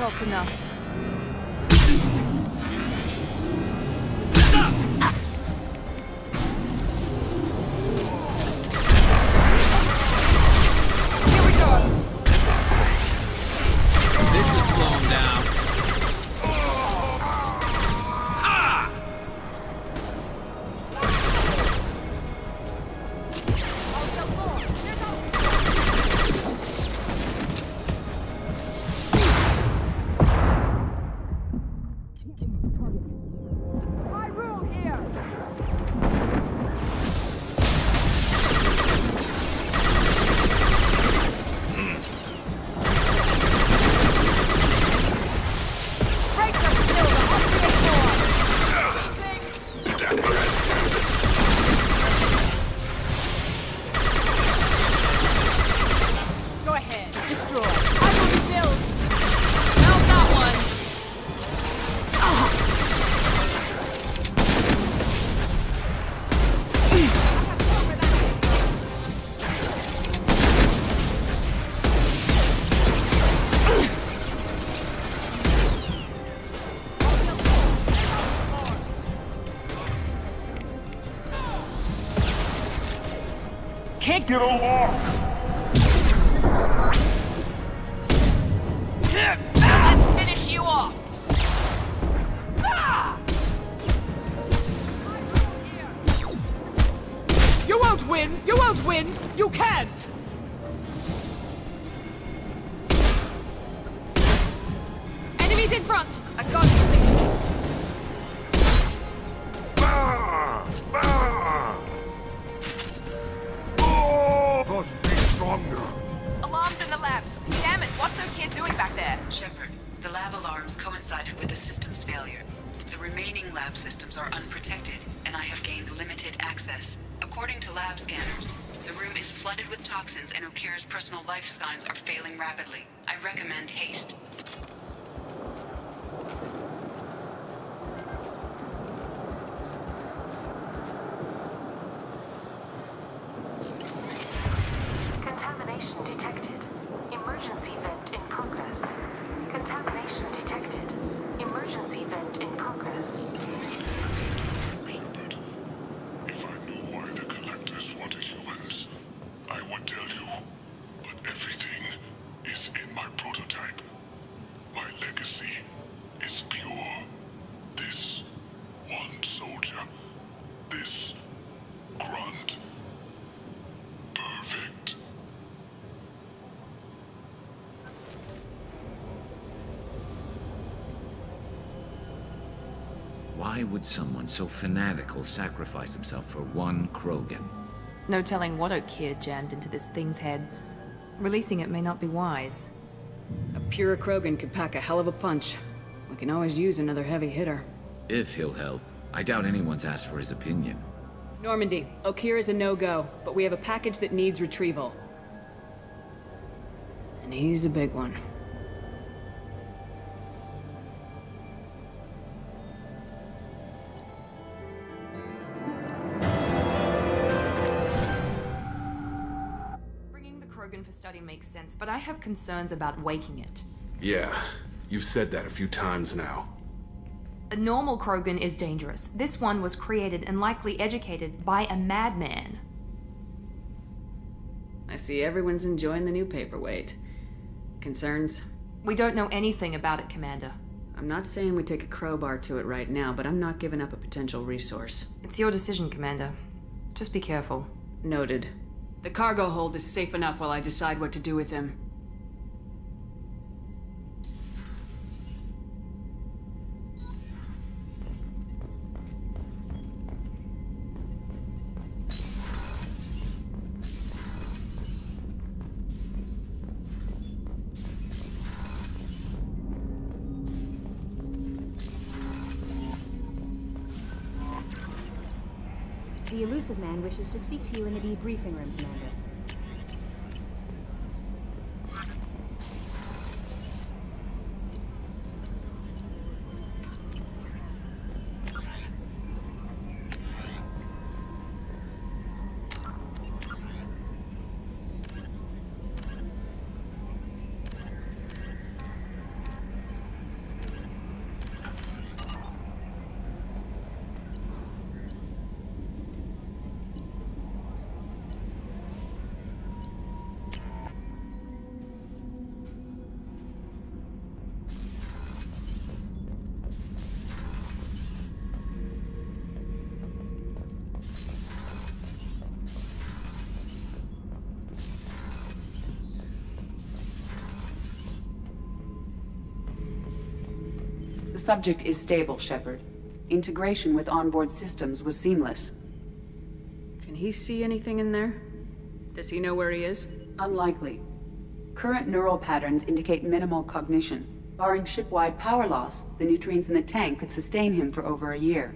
Talked enough. Get a Why would someone so fanatical sacrifice himself for one Krogan? No telling what Okeer jammed into this thing's head. Releasing it may not be wise. A pure Krogan could pack a hell of a punch. We can always use another heavy hitter. If he'll help. I doubt anyone's asked for his opinion. Normandy, Okeer is a no-go, but we have a package that needs retrieval. And he's a big one. Makes sense, but I have concerns about waking it. Yeah, you've said that a few times now. A normal Krogan is dangerous. This one was created and likely educated by a madman. I see everyone's enjoying the new paperweight. Concerns? We don't know anything about it, Commander. I'm not saying we take a crowbar to it right now, but I'm not giving up a potential resource. It's your decision, Commander. Just be careful. Noted. The cargo hold is safe enough while I decide what to do with him. The Illusive Man wishes to speak to you in the debriefing room, Commander. Subject is stable, Shepard. Integration with onboard systems was seamless. Can he see anything in there? Does he know where he is? Unlikely. Current neural patterns indicate minimal cognition. Barring ship-wide power loss, the nutrients in the tank could sustain him for over a year.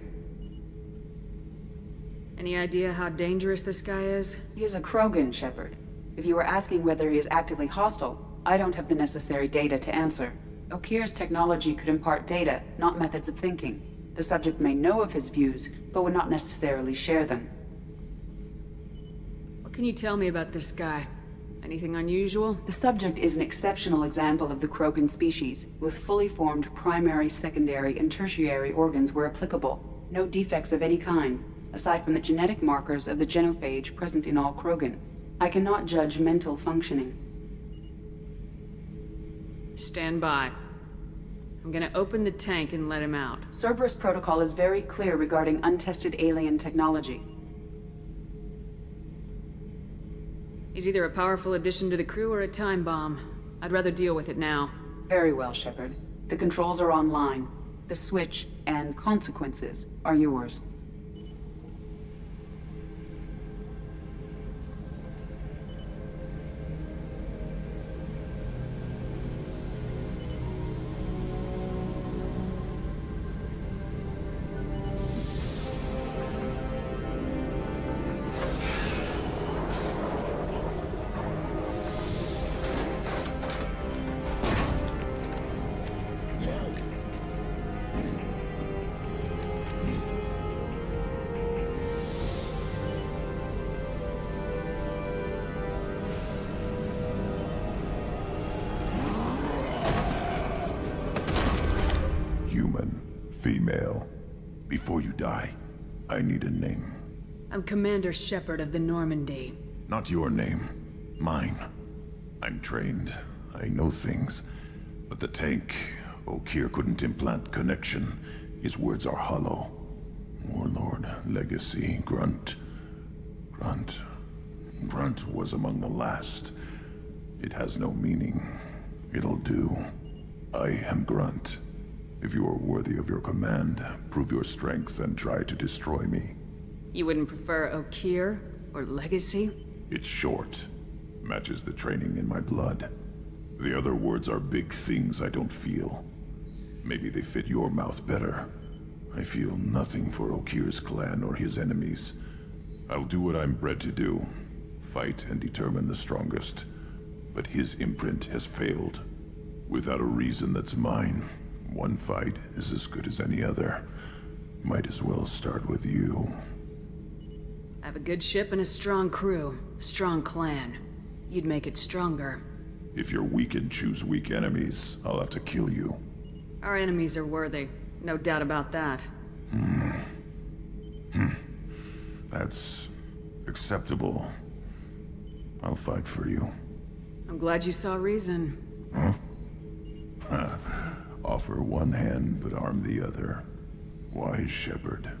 Any idea how dangerous this guy is? He is a Krogan, Shepard. If you were asking whether he is actively hostile, I don't have the necessary data to answer. Okeer's technology could impart data, not methods of thinking. The subject may know of his views, but would not necessarily share them. What can you tell me about this guy? Anything unusual? The subject is an exceptional example of the Krogan species, with fully formed primary, secondary, and tertiary organs where applicable. No defects of any kind, aside from the genetic markers of the genophage present in all Krogan. I cannot judge mental functioning. Stand by. I'm gonna open the tank and let him out. Cerberus protocol is very clear regarding untested alien technology. He's either a powerful addition to the crew or a time bomb. I'd rather deal with it now. Very well, Shepard. The controls are online. The switch and consequences are yours. Commander Shepard of the Normandy. Not your name. Mine. I'm trained. I know things. But the tank, Okeer couldn't implant connection. His words are hollow. Warlord, Legacy, Grunt. Grunt. Grunt was among the last. It has no meaning. It'll do. I am Grunt. If you are worthy of your command, prove your strength and try to destroy me. You wouldn't prefer Okeer or Legacy? It's short. Matches the training in my blood. The other words are big things I don't feel. Maybe they fit your mouth better. I feel nothing for Okeer's clan or his enemies. I'll do what I'm bred to do. Fight and determine the strongest. But his imprint has failed. Without a reason that's mine, one fight is as good as any other. Might as well start with you. I have a good ship and a strong crew. A strong clan. You'd make it stronger. If you're weak and choose weak enemies, I'll have to kill you. Our enemies are worthy. No doubt about that. Hmm. Hmm. That's acceptable. I'll fight for you. I'm glad you saw reason. Huh? Offer one hand, but arm the other. Wise Shepard.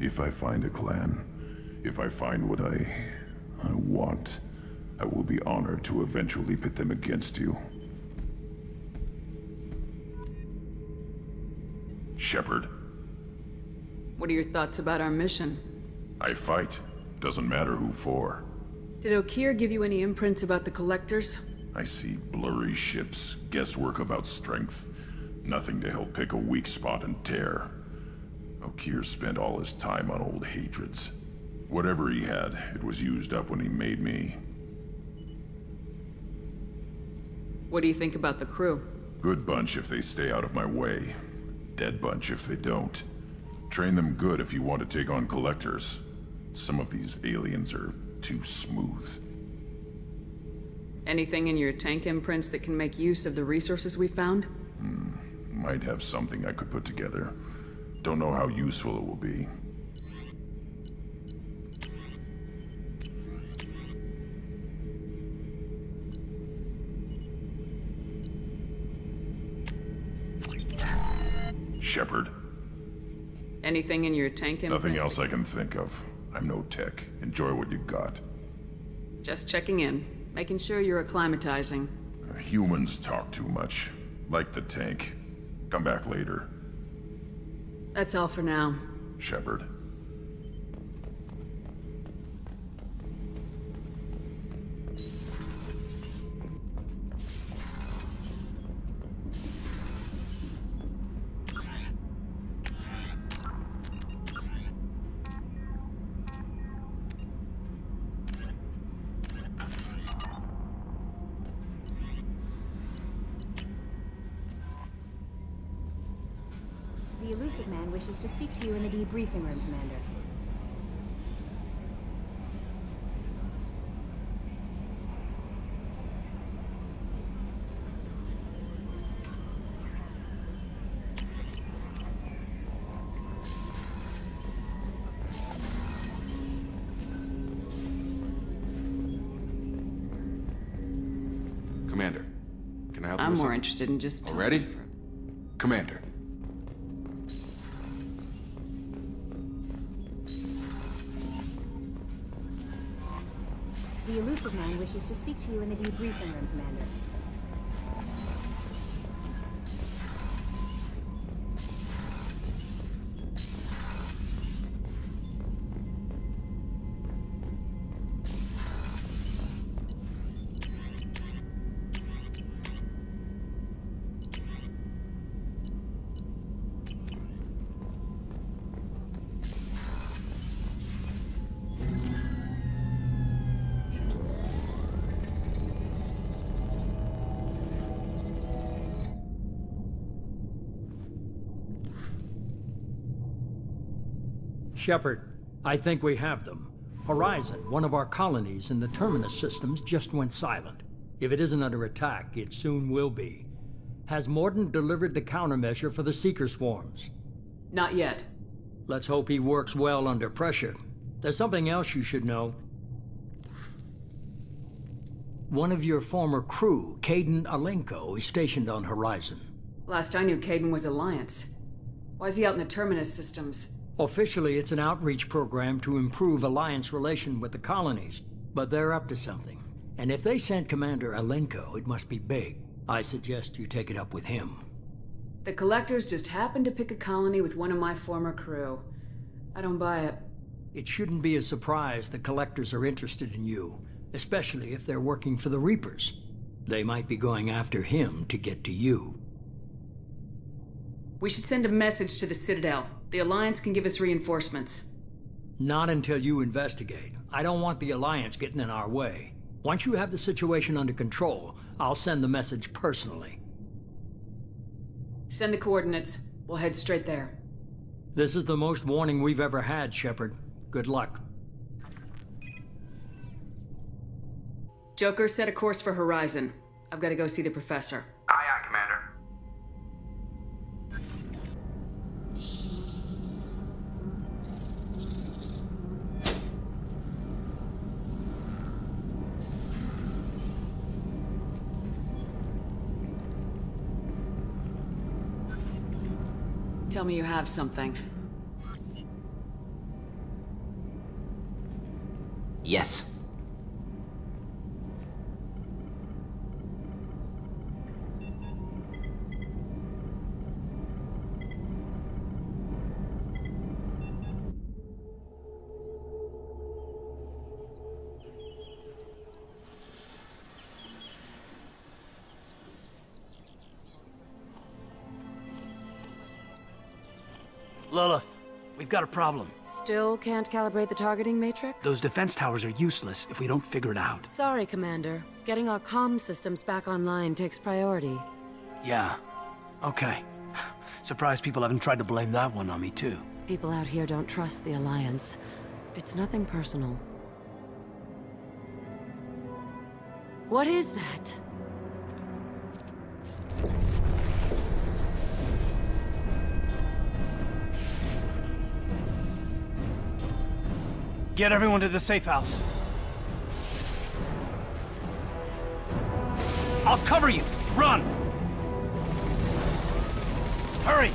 If I find a clan, if I find what I... I want, I will be honored to eventually pit them against you. Shepard, What are your thoughts about our mission? I fight. Doesn't matter who for. Did Okeer give you any imprints about the Collectors? I see blurry ships, guesswork about strength. Nothing to help pick a weak spot and tear. Okeer spent all his time on old hatreds. Whatever he had, it was used up when he made me. What do you think about the crew? Good bunch if they stay out of my way. Dead bunch if they don't. Train them good if you want to take on collectors. Some of these aliens are too smooth. Anything in your tank imprints that can make use of the resources we found? Hmm. Might have something I could put together. Don't know how useful it will be. Shepard, Anything in your tank nothing else I can think of. I'm no tech. Enjoy what you got. Just checking in. Making sure you're acclimatizing. Humans talk too much. Like the tank. Come back later. That's all for now. Shepard. Wishes to speak to you in the debriefing room, Commander. Commander, can I help you I'm more something? interested in just. Already? Commander. The Illusive Man wishes to speak to you in the debriefing room, Commander. Shepard, I think we have them. Horizon, one of our colonies in the Terminus systems, just went silent. If it isn't under attack, it soon will be. Has Mordin delivered the countermeasure for the Seeker swarms? Not yet. Let's hope he works well under pressure. There's something else you should know. One of your former crew, Kaidan Alenko, is stationed on Horizon. Last I knew, Kaidan was Alliance. Why is he out in the Terminus systems? Officially, it's an outreach program to improve Alliance relation with the colonies, but they're up to something. And if they sent Commander Alenko, it must be big. I suggest you take it up with him. The Collectors just happened to pick a colony with one of my former crew. I don't buy it. It shouldn't be a surprise the Collectors are interested in you, especially if they're working for the Reapers. They might be going after him to get to you. We should send a message to the Citadel. The Alliance can give us reinforcements. Not until you investigate. I don't want the Alliance getting in our way. Once you have the situation under control, I'll send the message personally. Send the coordinates. We'll head straight there. This is the most warning we've ever had, Shepard. Good luck. Joker, set a course for Horizon. I've got to go see the Professor. Me you have something. Yes. Got a problem. Still can't calibrate the targeting matrix? Those defense towers are useless if we don't figure it out. Sorry, Commander. Getting our comm systems back online takes priority. Yeah. Okay. Surprised people haven't tried to blame that one on me, too. People out here don't trust the Alliance. It's nothing personal. What is that? Get everyone to the safe house. I'll cover you! Run! Hurry!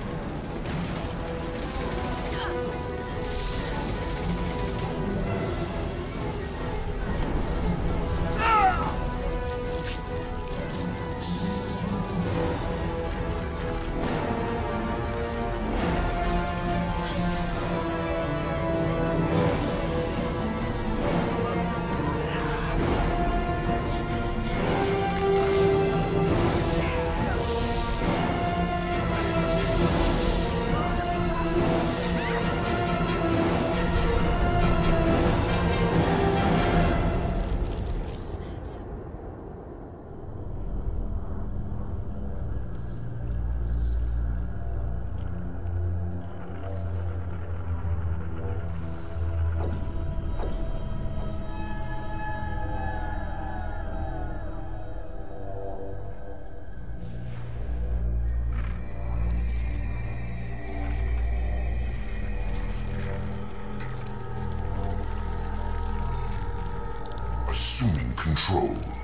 Control.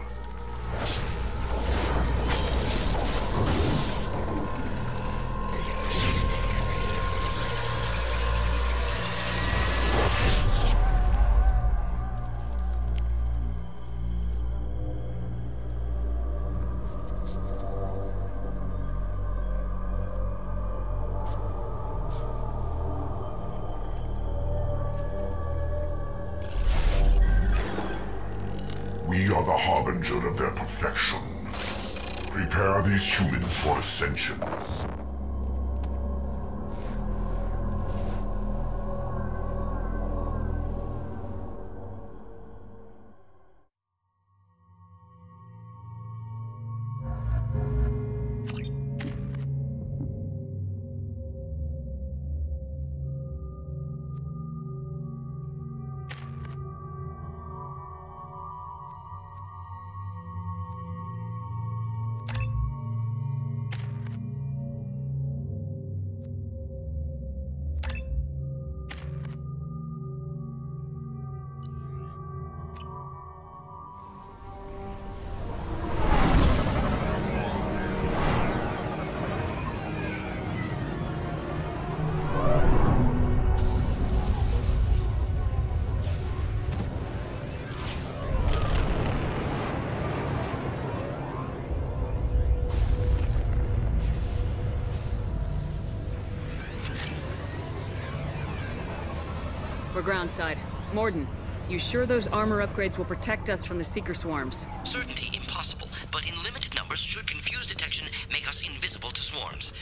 We're groundside. Mordin, you sure those armor upgrades will protect us from the Seeker swarms? Certainty impossible, but in limited numbers should confuse detection make us invisible to swarms.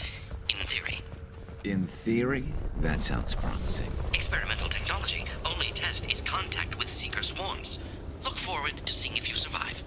In theory. In theory, that sounds promising. Experimental technology. Only test is contact with Seeker swarms. Look forward to seeing if you survive.